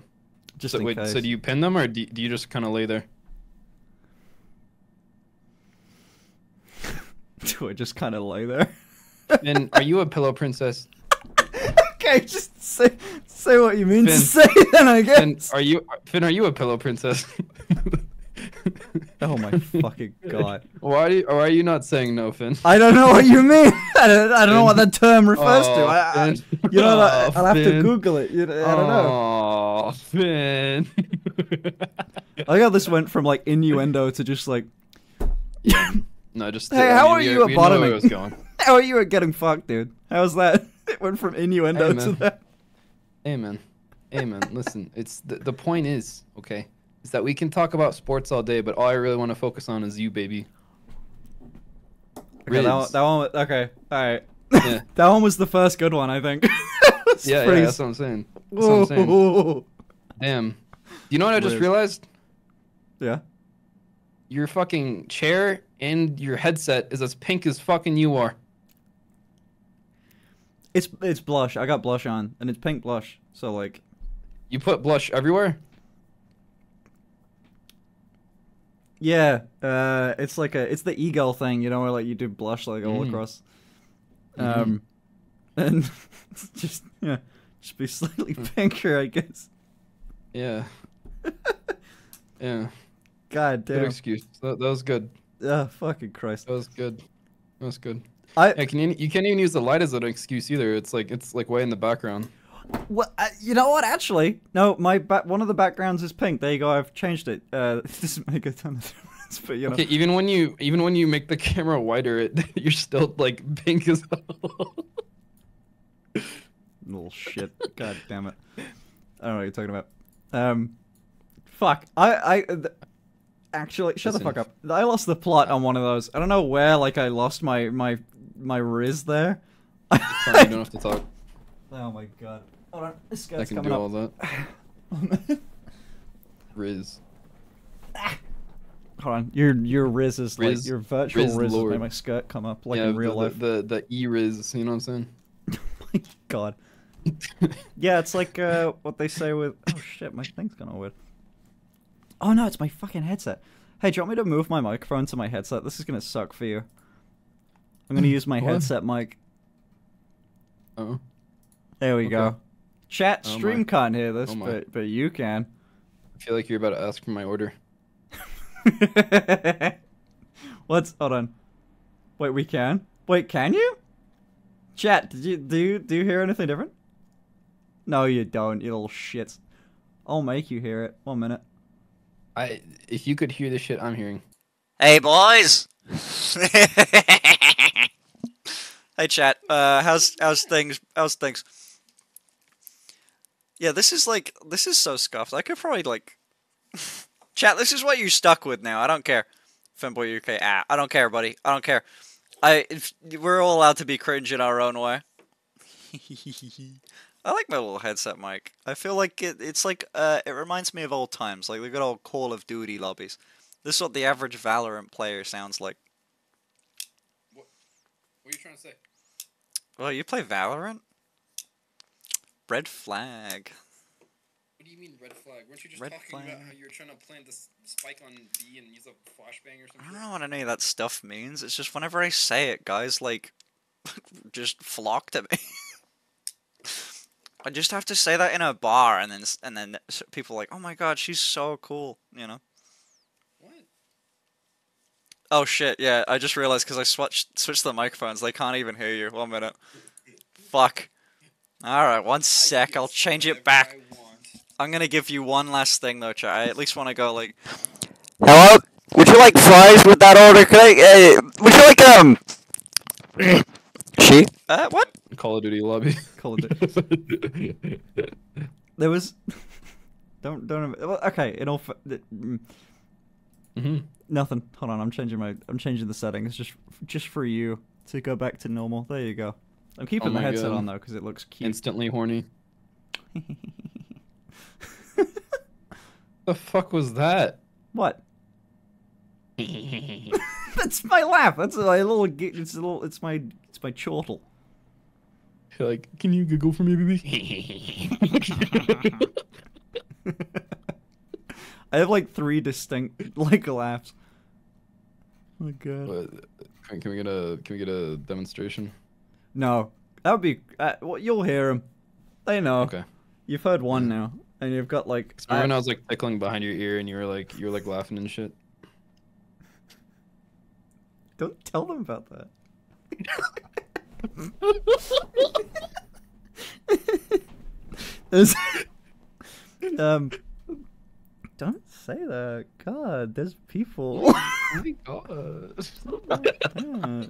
Just So, wait, case. so do you pin them or do, do you just kind of lay there? [LAUGHS] Do I just kind of lay there? And are you a pillow princess? [LAUGHS] okay, just say say what you mean to say, [LAUGHS] then I Finn, guess. are you Finn? Are you a pillow princess? Oh my [LAUGHS] fucking god! Why do you, or are you not saying no, Finn? I don't know what you mean. [LAUGHS] I don't, I don't know what that term refers to. I, I, you know, what, I, I'll have to Google it. You, I don't know. Oh, Finn. I like how this went from like innuendo to just like, no, just Hey, how are we- you at we know bottoming? it was going. how are you at getting fucked, dude? How's that? It went from innuendo Hey, to that. Hey Amen. [LAUGHS] listen. It's the, the point is okay, is that we can talk about sports all day, but all I really want to focus on is you, baby. Okay, that one, that one. was- Okay, all right. Yeah. [LAUGHS] that one was the first good one, I think. [LAUGHS] Yeah, yeah, that's what I'm saying. That's what I'm saying. Damn. You know what I just Riz. realized? Yeah. Your fucking chair and your headset is as pink as fucking you are. It's it's blush. I got blush on, and it's pink blush. So like, You put blush everywhere? yeah, uh, it's like a it's the e-girl thing, you know, where like you do blush like all Mm. across. Mhm. Um, and [LAUGHS] just yeah, just be slightly pinker, I guess. Yeah. [LAUGHS] yeah. God damn. Good excuse. That, that was good. Ah, fucking Christ. That was good. That was good. I Yeah, can you, you can't even use the light as an excuse either. It's like it's like way in the background. Well, uh, you know what? Actually, no. My one of the backgrounds is pink. There you go. I've changed it. Uh, it doesn't make a ton of difference, but you know. Okay, even when you even when you make the [LAUGHS] camera wider, it [LAUGHS] you're still like pink as [LAUGHS] hell. Little shit. God damn it. I don't know what you're talking about. Um, fuck. I I th- actually shut the fuck up. I lost the plot on one of those. I don't know where. Like I lost my my my riz there. Fine, you don't have to talk. [LAUGHS] oh my god. Hold on. This I guy's can coming do up. all that. [LAUGHS] Riz. Hold on. Your your riz is like your virtual Riz riz made my skirt come up like yeah, in real the, life. The, the the e Riz, you know what I'm saying? [LAUGHS] my god. Yeah, it's like uh, what they say with. Oh shit, my thing's gone all weird. Oh no, it's my fucking headset. Hey, do you want me to move my microphone to my headset? This is gonna suck for you. I'm gonna [LAUGHS] use my What? headset mic. Oh. There we Okay. go. Chat Oh my. stream can't hear this, Oh my. but but you can. I feel like you're about to ask for my order. [LAUGHS] What's hold on? Wait, we can. Wait, can you? Chat, did you do you do you hear anything different? No, you don't, you little shits. I'll make you hear it. One minute. I if you could hear the shit I'm hearing. Hey boys. [LAUGHS] hey chat. Uh, how's how's things? How's things? Yeah, this is like this is so scuffed. I could probably like [LAUGHS] chat. This is what you're stuck with now. I don't care. Femboy UK. Ah, I don't care, buddy. I don't care. I if, we're all allowed to be cringe in our own way. [LAUGHS] I like my little headset mic. I feel like it, it's like uh, it reminds me of old times, like the good old Call of Duty lobbies. This is what the average Valorant player sounds like. What are you trying to say? Well, you play Valorant? Red flag. What do you mean red flag? Weren't you just Red talking flag. about how you were trying to plant this spike on B and use a flashbang or something? I don't know what any of that stuff means. It's just whenever I say it, guys like [LAUGHS] just flock to me. [LAUGHS] I just have to say that in a bar, and then and then people are like, "Oh my god, she's so cool," you know. What? Oh shit! Yeah, I just realized because I switched switched the microphones, they can't even hear you. One minute. Fuck. All right, one sec. I'll change it back. I'm gonna give you one last thing though, chat. I at least want to go like. Hello. Would you like fries with that order? Could I? Uh, would you like um? [CLEARS THROAT] she? Uh, what? Call of Duty lobby. [LAUGHS] Call of Duty. [LAUGHS] There was. [LAUGHS] don't don't. Well, okay. In all. Fa- th- mm, hmm Nothing. Hold on. I'm changing my. I'm changing the settings just just for you to go back to normal. There you go. I'm keeping the my headset God. on though because it looks cute. Instantly horny. [LAUGHS] The fuck was that? what? [LAUGHS] That's my laugh. That's my little. It's a little. It's my. It's my chortle. You're like, can you giggle for me, baby? [LAUGHS] I have like three distinct [LAUGHS] like laughs. Oh my god. What- can, we get a can we get a demonstration? No, that would be. Uh, well, you'll hear them. They know. Okay. You've heard one now, and you've got like. Remember when I- I was like tickling behind your ear and you were like you were like laughing and shit? [LAUGHS] Don't tell them about that. [LAUGHS] Um, don't say that. God, there's people. Oh my god.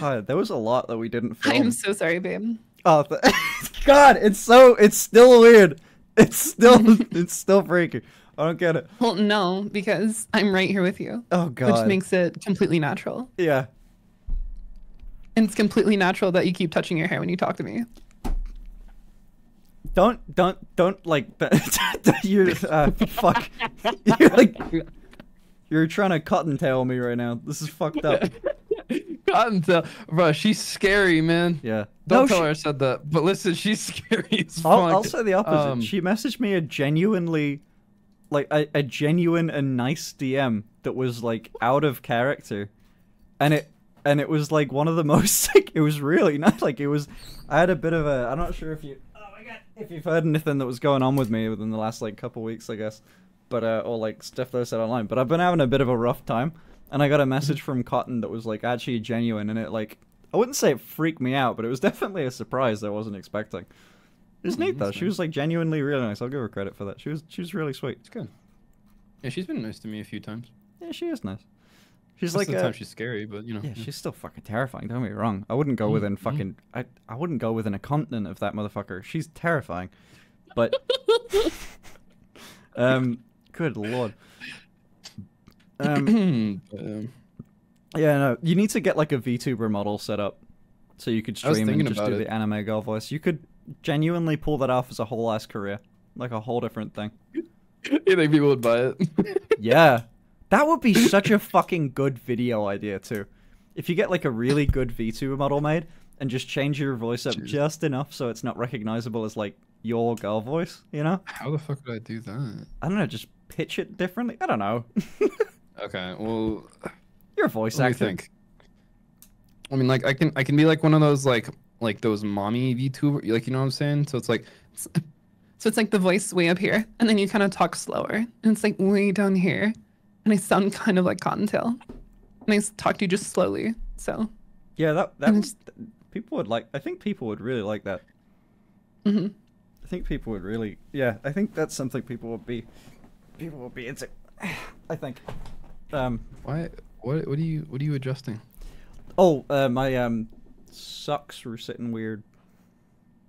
God, there was a lot that we didn't film. [LAUGHS] I am so sorry, babe. Oh, th- [LAUGHS] God, it's so it's still weird. It's still [LAUGHS] it's still freaky. I don't get it. Well, no, because I'm right here with you, Oh God. which makes it completely natural. yeah. And it's completely natural that you keep touching your hair when you talk to me. Don't don't don't like [LAUGHS] you're uh, fuck. You're like you're trying to cottontail me right now. This is fucked up. [LAUGHS] Cottontail, bro, she's scary, man. Yeah. Don't No, tell she- her I said that. But listen, she's [LAUGHS] scary as I'll. I'll say the opposite. Um, she messaged me a genuinely, like a, a genuine and nice DM that was like out of character, and it and it was like one of the most like it was really nice. Like it was, I had a bit of a. I'm not sure if you. If you've heard anything that was going on with me within the last like couple weeks, I guess, but uh, or like stuff that I said online. But I've been having a bit of a rough time, and I got a message from Cotton that was like actually genuine, and it like I wouldn't say it freaked me out, but it was [LAUGHS] definitely a surprise I wasn't expecting. It was Hmm, neat though. that's She was like genuinely really nice. I'll give her credit for that. She was she was really sweet. It's good. Yeah, she's been nice to me a few times. Yeah, she is nice. She's Most like of the a, time she's scary, but you know. yeah, she's still fucking terrifying. Don't get me wrong. I wouldn't go Mm, within mm. fucking I I wouldn't go within a continent of that motherfucker. She's terrifying. But [LAUGHS] um, good lord. Um, [CLEARS THROAT] um, yeah, no, you need to get like a VTuber model set up so you could I was stream and just do it. the anime girl voice. You could genuinely pull that off as a whole ass career, like a whole different thing. [LAUGHS] you think people would buy it? Yeah. That would be such a fucking good video idea too. If you get like a really good VTuber model made and just change your voice up Cheers. just enough so it's not recognizable as like your girl voice, you know? How the fuck would I do that? I don't know, just pitch it differently. I don't know. [LAUGHS] Okay, well, You're a voice me actor. think. I mean, like, I can, I can be like one of those, like, like those mommy VTuber, like, you know what I'm saying? So it's like, So it's like the voice way up here, and then you kind of talk slower, and it's like way down here, and I sound kind of like Cottontail, and I talk to you just slowly. So Yeah, that that And would, people would like. I think people would really like that. hmm I think people would really. Yeah, I think that's something people would be. People would be into. I think. Um. Why? What? What are you? What are you adjusting? Oh, uh, my um, socks were sitting weird.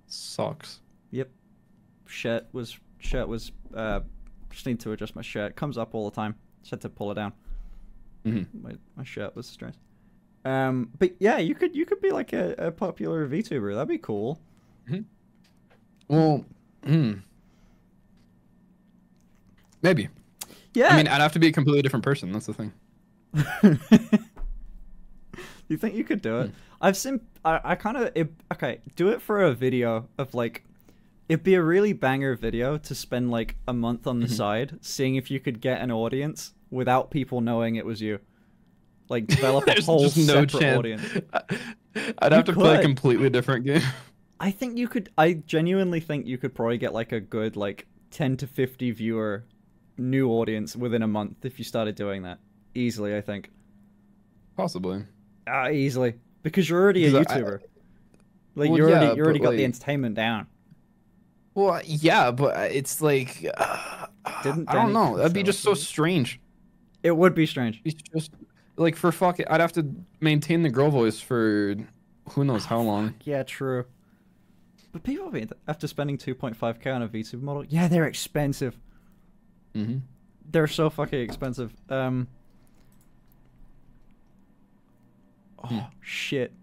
Socks. Yep. Shirt was shirt was uh, just need to adjust my shirt. Comes up all the time. Just had to pull it down. hmm My my shirt was stressed. Um, but yeah, you could you could be like a, a popular VTuber. That'd be cool. Well, hmm. Maybe. Yeah. I mean, I'd have to be a completely different person. That's the thing. [LAUGHS] you think you could do it? Hmm. I've seen. I, I kind of. Okay, do it for a video of like. It'd be a really banger video to spend like a month on the Mm-hmm. side, seeing if you could get an audience without people knowing it was you. Like develop [LAUGHS] a whole just no separate chance. audience. [LAUGHS] I'd You have to play a completely different game. I think you could. I genuinely think you could probably get like a good like ten to fifty viewer new audience within a month if you started doing that easily. I think. Possibly. Ah, easily because you're already a 'Cause I- YouTuber. like Well, you already yeah, you already got the entertainment down. Well, yeah, but uh, it's like uh, Didn't I don't know. That'd be just so strange. It would be strange. It's just like for fucking. I'd have to maintain the girl voice for who knows how long. Yeah, true. But people be after spending 2.5k on a VTuber model. Yeah, they're expensive. hmm They're so fucking expensive. Um. Oh Hmm. shit.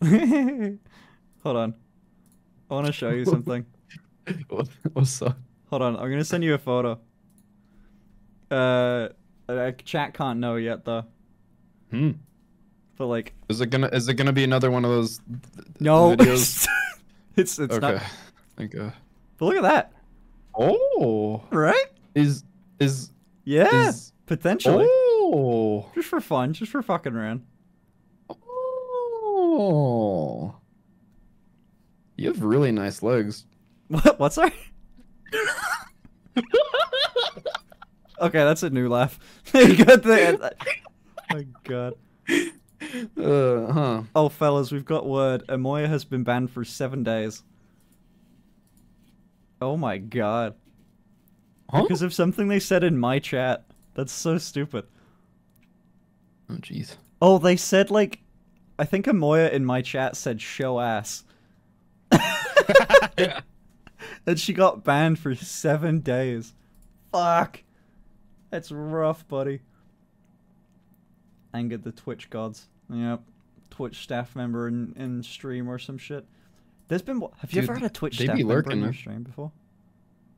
[LAUGHS] Hold on. I want to show you something. [LAUGHS] What's up? Hold on, I'm gonna send you a photo. Uh, uh, chat can't know yet though. Hmm. But like, Is it gonna? Is it gonna be another one of those? th- no, [LAUGHS] it's it's okay. not. Thank God. But look at that, Oh. right? Is is Yeah, is potentially. oh Just for fun, just for fucking around. oh. You have really nice legs. [LAUGHS] What? What's that? okay, that's a new laugh. [LAUGHS] Good thing. Oh my god. Uh huh. Oh, fellas, we've got word. Amoya has been banned for seven days. Oh my god. Huh? Because of something they said in my chat. That's so stupid. Oh jeez. Oh, they said like, I think Amoya in my chat said show ass, [LAUGHS] and she got banned for seven days. Fuck, that's rough, buddy. Angered the Twitch gods. Yep, Twitch staff member in, in stream or some shit. There's been. Have you Dude, ever had a Twitch staff be member lurking, in your stream before?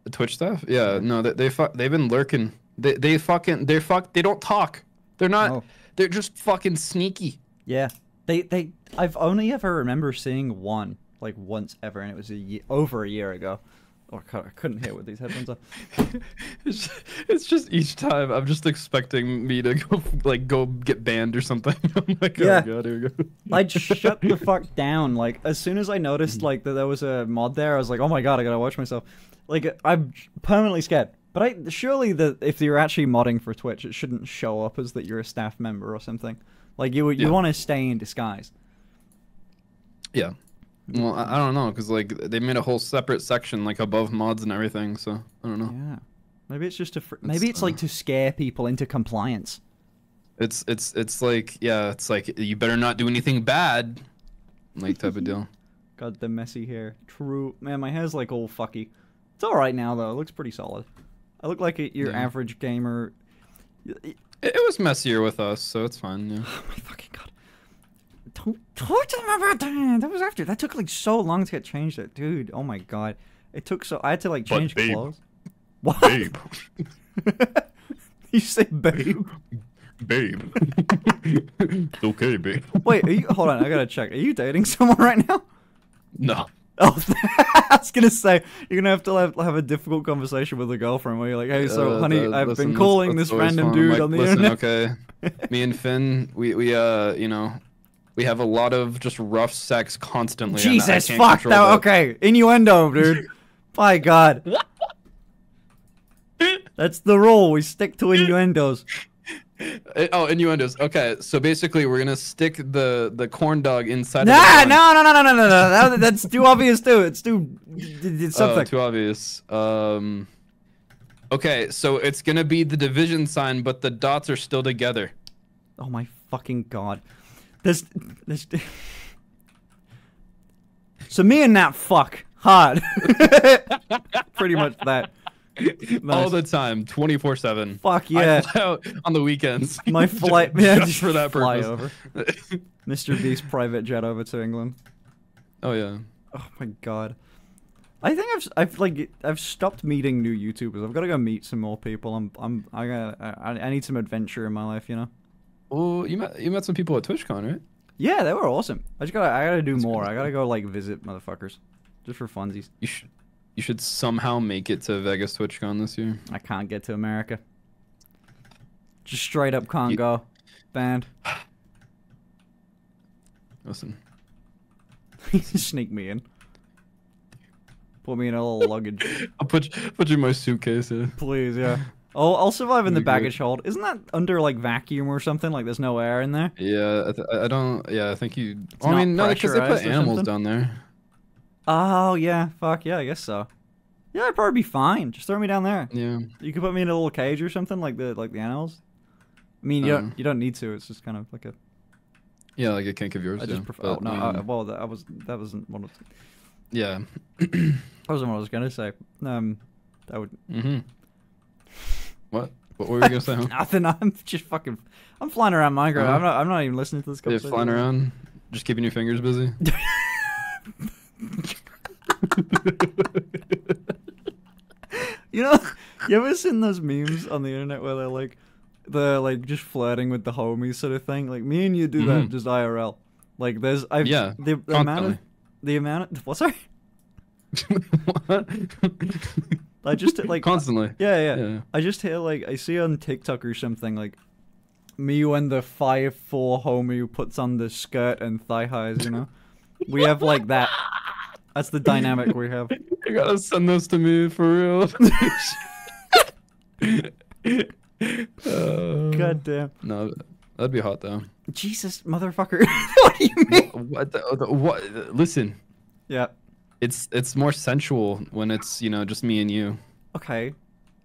The Twitch staff? Yeah, no, they they fu- they've been lurking. They they fucking they're fuck they don't talk. They're not Oh. they're just fucking sneaky. Yeah, they they. I've only ever remember seeing one like once ever, and it was a ye- over a year ago. Oh, or I couldn't hear with these headphones on. [LAUGHS] It's, it's just each time I'm just expecting me to go like go get banned or something. [LAUGHS] I'm like, oh, Yeah. oh god, here we go. I'd shut the [LAUGHS] fuck down. Like as soon as I noticed mm-hmm. like that there was a mod there, I was like, oh my god, I gotta watch myself. Like I'm permanently scared. But I surely that if you're actually modding for Twitch, it shouldn't show up as that you're a staff member or something. Like you you Yeah. want to stay in disguise. Yeah. Well, I, I don't know, cause like they made a whole separate section like above mods and everything. So I don't know. Yeah. Maybe it's just a. Fr- maybe it's like uh, to scare people into compliance. It's it's it's like yeah, it's like you better not do anything bad, like type of deal. [LAUGHS] [LAUGHS] God, the messy hair. True, man. My hair's like all fucky. It's all right now though. It looks pretty solid. I look like a, your Yeah. average gamer. It, it was messier with us, so it's fine. Yeah. Oh [LAUGHS] my fucking god! Don't talk to them about that. That was after. That took like so long to get changed. That dude. Oh my god. It took so. I had to like But change babe. clothes. What? Babe, [LAUGHS] you say babe? babe. it's okay, babe. Wait. Are you? Hold on. I gotta check. Are you dating [LAUGHS] someone right now? No. [LAUGHS] Oh, I was gonna say you're gonna have to have, have a difficult conversation with a girlfriend where you're like, "Hey, so Uh, honey, uh, I've listen, been calling that's this random fun. Dude like, on the listen, internet." okay. Me and Finn, we we uh, you know, we have a lot of just rough sex constantly. Jesus, fuck that. Okay, innuendo, dude. [LAUGHS] My God, [LAUGHS] that's the rule. We stick to innuendos. Uh, Oh, innuendos. Okay, so basically, we're gonna stick the the corn dog inside. Nah, of no, no, no, no, no, no, no. That, that's too obvious too. It's too. It's Oh, something. too obvious. Um. Okay, so it's gonna be the division sign, but the dots are still together. Oh my fucking god. There's, there's. So me and that fuck hard. [LAUGHS] Pretty much that. All the time, twenty four seven. Fuck yeah. I fly out on the weekends. [LAUGHS] My flight, yeah, just for that fly purpose. over. [LAUGHS] Mr. Beast private jet over to England. oh yeah. Oh my god. I think I've I've like I've stopped meeting new YouTubers. I've got to go meet some more people. I'm I'm I got I, I need some adventure in my life, you know. Well, you met you met some people at TwitchCon, right? Yeah, they were awesome. I just gotta I gotta do That's more. good. I gotta go like visit motherfuckers, just for funsies. You should you should somehow make it to Vegas TwitchCon this year. I can't get to America. Just straight up can't You-. Banned. [SIGHS] Listen, [LAUGHS] Sneak me in. Put me in a little luggage, [LAUGHS] I'll put put you in my suitcase. Yeah. please. Yeah. I'll I'll survive in the That'd be great. baggage hold. Isn't that under like vacuum or something? Like there's no air in there. Yeah, I, th- I don't. Yeah, I think you. It's I not mean, no, because they put animals down there. Oh yeah, fuck yeah, I guess so. Yeah, I'd probably be fine. Just throw me down there. Yeah. You could put me in a little cage or something like the like the animals. I mean, you Uh. don't you don't need to. It's just kind of like a. Yeah, like a kink of yours. I just prefer. but, oh no, um, uh, well that I was that wasn't one of. yeah. [CLEARS THROAT] that wasn't what I was gonna say. Um, that would mm-hmm. What? What were you gonna say? [LAUGHS] Huh? nothing. I'm just fucking. I'm flying around Minecraft. Uh-huh. I'm not. I'm not even listening to this. Yeah, flying around, just keeping your fingers busy. [LAUGHS] You know, you ever seen those memes on the internet where they're like, they're like just flirting with the homies sort of thing? Like me and you do that Mhm. just IRL. Like there's I've Yeah, the, the amount of the amount of what's sorry? [LAUGHS] what? I just like constantly. Yeah, yeah, Yeah. I just hear like I see on TikTok or something like me when the five four homie who puts on the skirt and thigh highs. You know, we have like that. That's the dynamic we have. You gotta send those to me for real. Uh, [LAUGHS] God damn. No, that'd be hot though. Jesus, motherfucker. [LAUGHS] what do you mean? What? The, the, what? Listen, Yeah. It's it's more sensual when it's you know just me and you. Okay.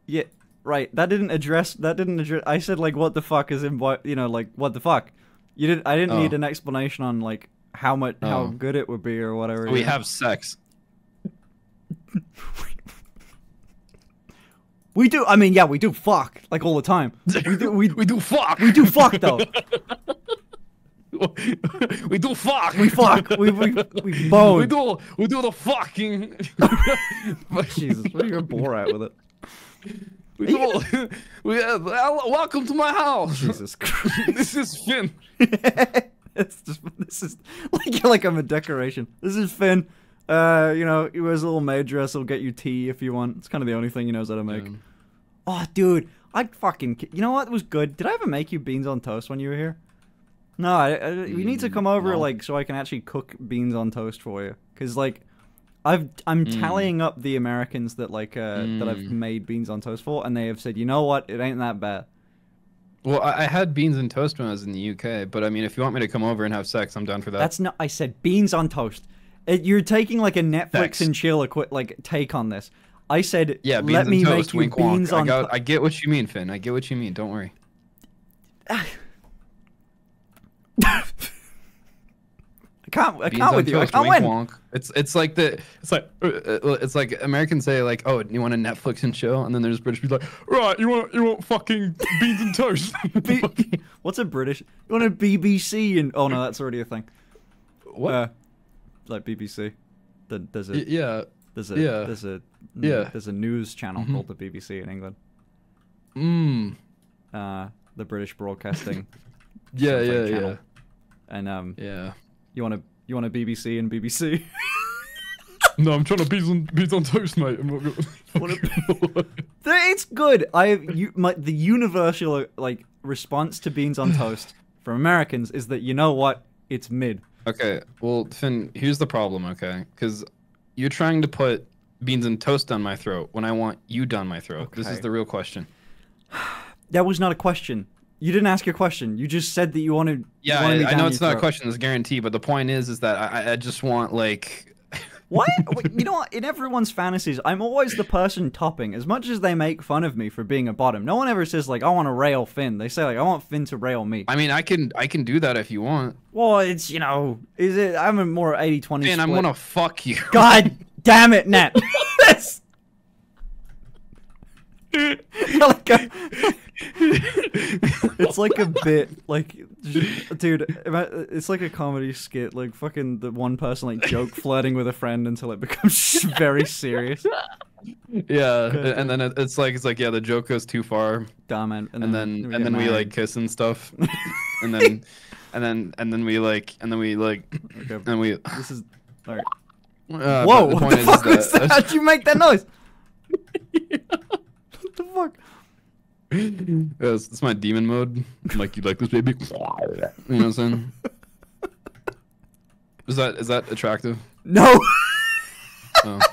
Yeah. Right. That didn't address. That didn't address. I said like, what the fuck is in what? You know, like what the fuck. You didn't. I didn't need Oh. an explanation on like how much how Oh. good it would be or whatever. We have sex. [LAUGHS] We do. I mean, yeah, we do fuck like all the time. [LAUGHS] We do. We, we do fuck. we do fuck though. [LAUGHS] we do fuck. We fuck. We we we bone. We do we do the fucking. [LAUGHS] Jesus, what are you Borat with it? We do, [LAUGHS] we, uh, welcome to my house. Jesus [LAUGHS] Christ. this is Finn. it's just this is like like I'm a decoration. This is Finn. Uh, you know, he wears a little maid dress. He'll get you tea if you want. It's kind of the only thing he knows how to make. Yeah. Oh, dude, I fucking. You know what was good? Did I ever make you beans on toast when you were here? No, I, I, we need to Mm, come over no. like so I can actually cook beans on toast for you. Cause like, I've I'm Mm. tallying up the Americans that like uh that I've Mm. made beans on toast for, and they have said, you know what, it ain't that bad. Well, I, I had beans and toast when I was in the UK, but I mean, if you want me to come over and have sex, I'm down for that. That's not. I said beans on toast. It, you're taking like a Netflix Sex. and chill equi- like take on this. I said, yeah, beans let me toast. make you wink, beans wonk. on. I, got, I get what you mean, Finn. I get what you mean. Don't worry. [LAUGHS] I can't. I Beans can't with you. I can't win. wonk. It's it's like the it's like uh, uh, it's like Americans say like oh you want a Netflix and chill and then there's British people like right you want you want fucking beans and toast. [LAUGHS] [LAUGHS] What's a British? You want a BBC and oh no, that's already a thing. what? Uh, like BBC. The, there's a Y- yeah. there's a yeah. there's a Yeah. there's a news channel Mhm. called the BBC in England. Mm. Uh, the British Broadcasting. [LAUGHS] Yeah, yeah, channel. yeah. And um, Yeah. you want to you want a BBC and BBC. [LAUGHS] No, I'm trying to beans on beans on toast, mate. I'm not What gonna... [LAUGHS] [LAUGHS] it's good. I you my the universal like response to beans on toast from Americans is that you know what? It's mid. okay, well, Finn, here's the problem, okay? Because you're trying to put beans and toast down my throat when I want you down my throat. This is the real question. [SIGHS] That was not a question. You didn't ask your question. You just said that you wanted. you Yeah, wanted I, I know it's not a question that's guaranteed, but the point is, is that I, I- just want like, [LAUGHS] What? You know what? In everyone's fantasies, I'm always the person topping. As much as they make fun of me for being a bottom, no one ever says like I want to rail Finn. They say like I want Finn to rail me. I mean, I can I can do that if you want. Well, it's you know, is it? I'm a more 80-20 Man, I'm gonna fuck you. [LAUGHS] God damn it, Nat. [LAUGHS] Like a- it's like a bit, like, dude, it's like a comedy skit, like fucking the one person like joke [LAUGHS] flirting with a friend until it becomes [LAUGHS] very serious. yeah, and then it's like it's like yeah, the joke goes too far, Damn it. and then we and then we like kiss and stuff, and then [LAUGHS] and then and then we like and then we like Okay, and we. this is. Alright. Uh, Whoa! the What the is fuck was that- that? How'd you make that noise? what the fuck? [LAUGHS] Yeah, it's, my demon mode. I'm like, you like this, baby? You know what I'm saying? Is that is that attractive? No. Oh. [LAUGHS]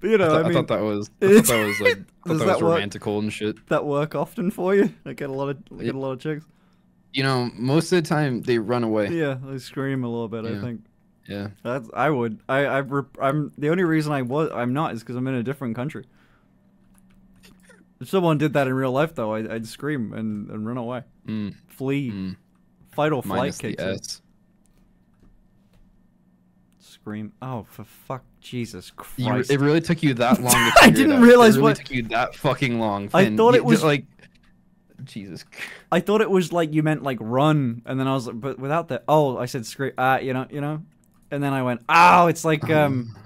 But, you know, I, thought, I, I thought that was I thought that was like I [LAUGHS] Does thought that that was work? romantical and shit. that work often for you? I get a lot of I get a lot of chicks. You know, most of the time they run away. Yeah, they scream a little bit. I think Yeah. that's I would. I I I'm the only reason I was I'm not is because I'm in a different country. If someone did that in real life, though, I, I'd scream and, and run away, Mm, flee, mm. fight or flight Minus kicks in. Scream! Oh, for fuck, Jesus You, Christ! it really took you that long to [LAUGHS] I didn't out. realize it really what- took you that fucking long. I Finn. thought You- it was- like Jesus. I thought it was like you meant like run, and then I was like, but without the oh, I said scream. Ah, you know, you know, and then I went, oh, it's like um,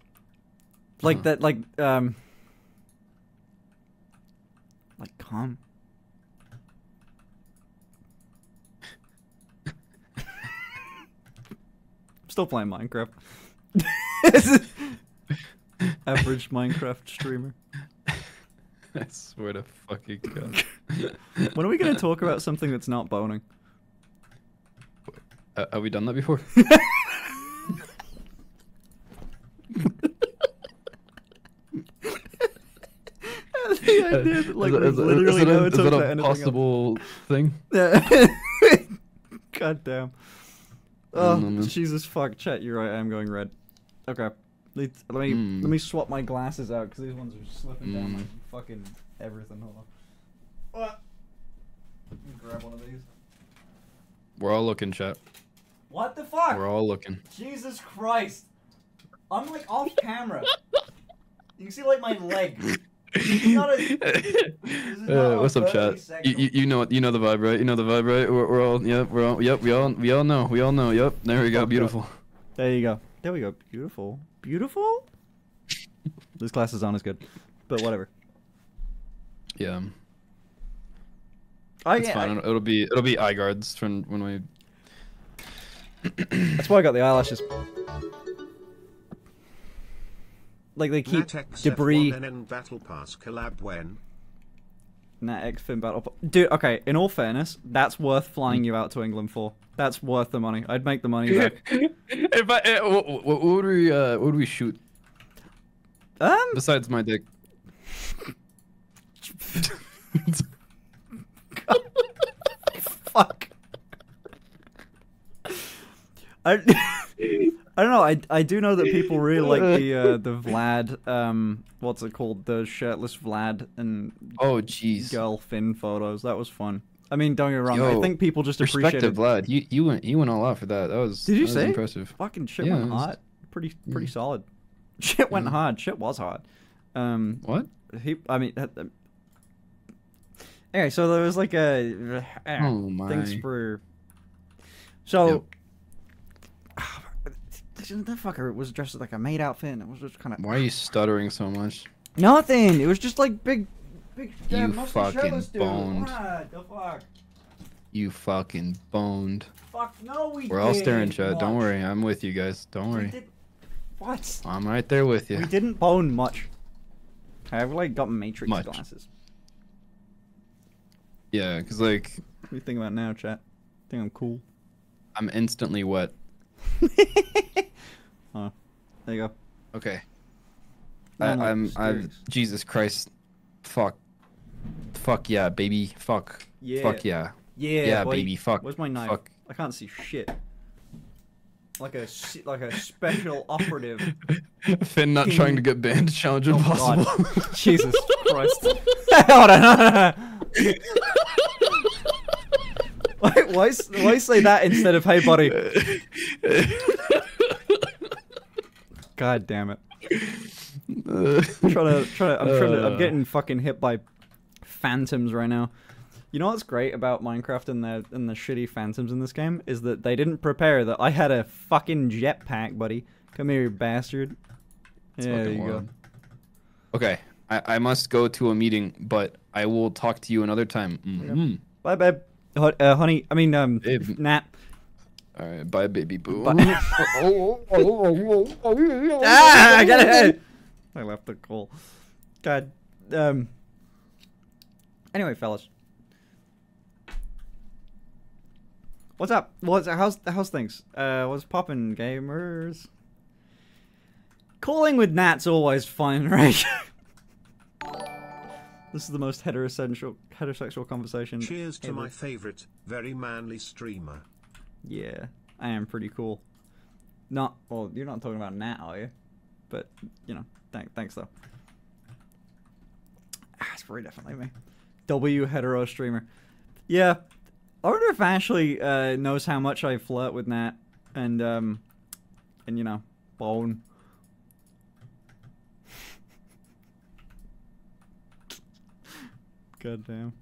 [SIGHS] like that, like um, calm. I'm still playing Minecraft. [LAUGHS] Average Minecraft streamer. I swear to fucking god. [LAUGHS] When are we going to talk about something that's not boning? Uh, have we done that before? [LAUGHS] the idea that, like, is, we is- is- literally is it a, never is talked it a anything else. possible thing? Yeah. [LAUGHS] God damn. Oh, know, man. Jesus fuck. Chat, you're right. I am going red. Okay. Let let me Hmm. let me swap my glasses out because these ones are slipping down Hmm. like fucking everything. Hold on. What? Grab one of these. We're all looking, chat. What the fuck? We're all looking. Jesus Christ. I'm like off camera. you can see like my leg. [LAUGHS] a- [LAUGHS] Uh, what's up, chat? You, you, you know you know the vibe, right? You know the vibe, right? We're, we're all yep. We're all yep. We all we all know. We all know. Yep. There we go. Beautiful. There you go. There we go. Beautiful. Beautiful? this glasses aren't as good. But whatever. Yeah. I, It's yeah, fine. I- It'll be it'll be eye guards from when we. that's why I got the eyelashes. Like they keep NatX debris. F1NN Battle Pass collab when? Nat X Fin Battle. Pa- Dude, okay, in all fairness, that's worth flying you out to England for. That's worth the money. I'd make the money back. [LAUGHS] if I, eh, what, what, what would we uh, what would we shoot um, besides my dick? [LAUGHS] fuck. [LAUGHS] I, I don't know. I, I do know that [LAUGHS] people really like the uh, [LAUGHS] the Vlad um what's it called the shirtless Vlad and Oh jeez. girl Finn photos. That was fun. I mean, don't get me wrong. I think people just appreciated. Vlad. You you went you went all out for that. That was Did you say? impressive. Fucking shit Yeah, went was- hard. Pretty pretty solid. [LAUGHS] Shit went hard. Shit was hard. Um, What? he. I mean. uh, uh, Anyway, so there was like a uh, Oh things my. for. So. That fucker was dressed like a maid outfit. And it was just kind of Why are you stuttering so much? nothing. It was just like big, big. You fucking boned. What the fuck? You fucking boned. Fuck no, we. We're all staring, Chad. Don't worry. I'm with you guys. Don't worry. did- What? I'm right there with you. We didn't bone much. I've like got matrix Much. glasses. Yeah, cause like What do you think about now, chat? Think I'm cool? I'm instantly wet. [LAUGHS] oh, there you go. Okay. I, no, I'm. I'm. Jesus Christ. Fuck. Fuck yeah, baby. Fuck. Yeah. Fuck yeah. Yeah, Yeah, boy. baby, fuck, Where's my knife? fuck. I can't see shit. Like a like a special [LAUGHS] operative. Finn not trying to get banned. Challenge Oh, God. impossible. [LAUGHS] Jesus Christ. Hold on. why, why, why say that instead of hey buddy? God damn it. [LAUGHS] I'm trying to, trying to, I'm trying to, I'm Uh. getting fucking hit by phantoms right now. You know what's great about Minecraft and the and the shitty phantoms in this game is that they didn't prepare that I had a fucking jetpack, buddy. Come here, you bastard. Yeah, there you go. Okay, I, I must go to a meeting, but I will talk to you another time. Mhm. Bye, babe. Uh, honey, I mean, um, Babe. Nat. All right, bye, baby boo. Bye. ah, [LAUGHS] ah, I got it. I left the call. God. Um. Anyway, fellas. What's up? What's how's how's things? Uh, what's poppin', gamers? Calling with Nat's always fun, [LAUGHS] right? this is the most heterosexual heterosexual conversation. Cheers to my favorite, very manly streamer. Yeah, I am pretty cool. Not well. You're not talking about Nat, are you? But you know, thank, thanks though. Ah, it's very definitely me. W hetero streamer. Yeah, I wonder if Ashley uh, knows how much I flirt with Nat and um, and you know, Bone. [LAUGHS] God damn.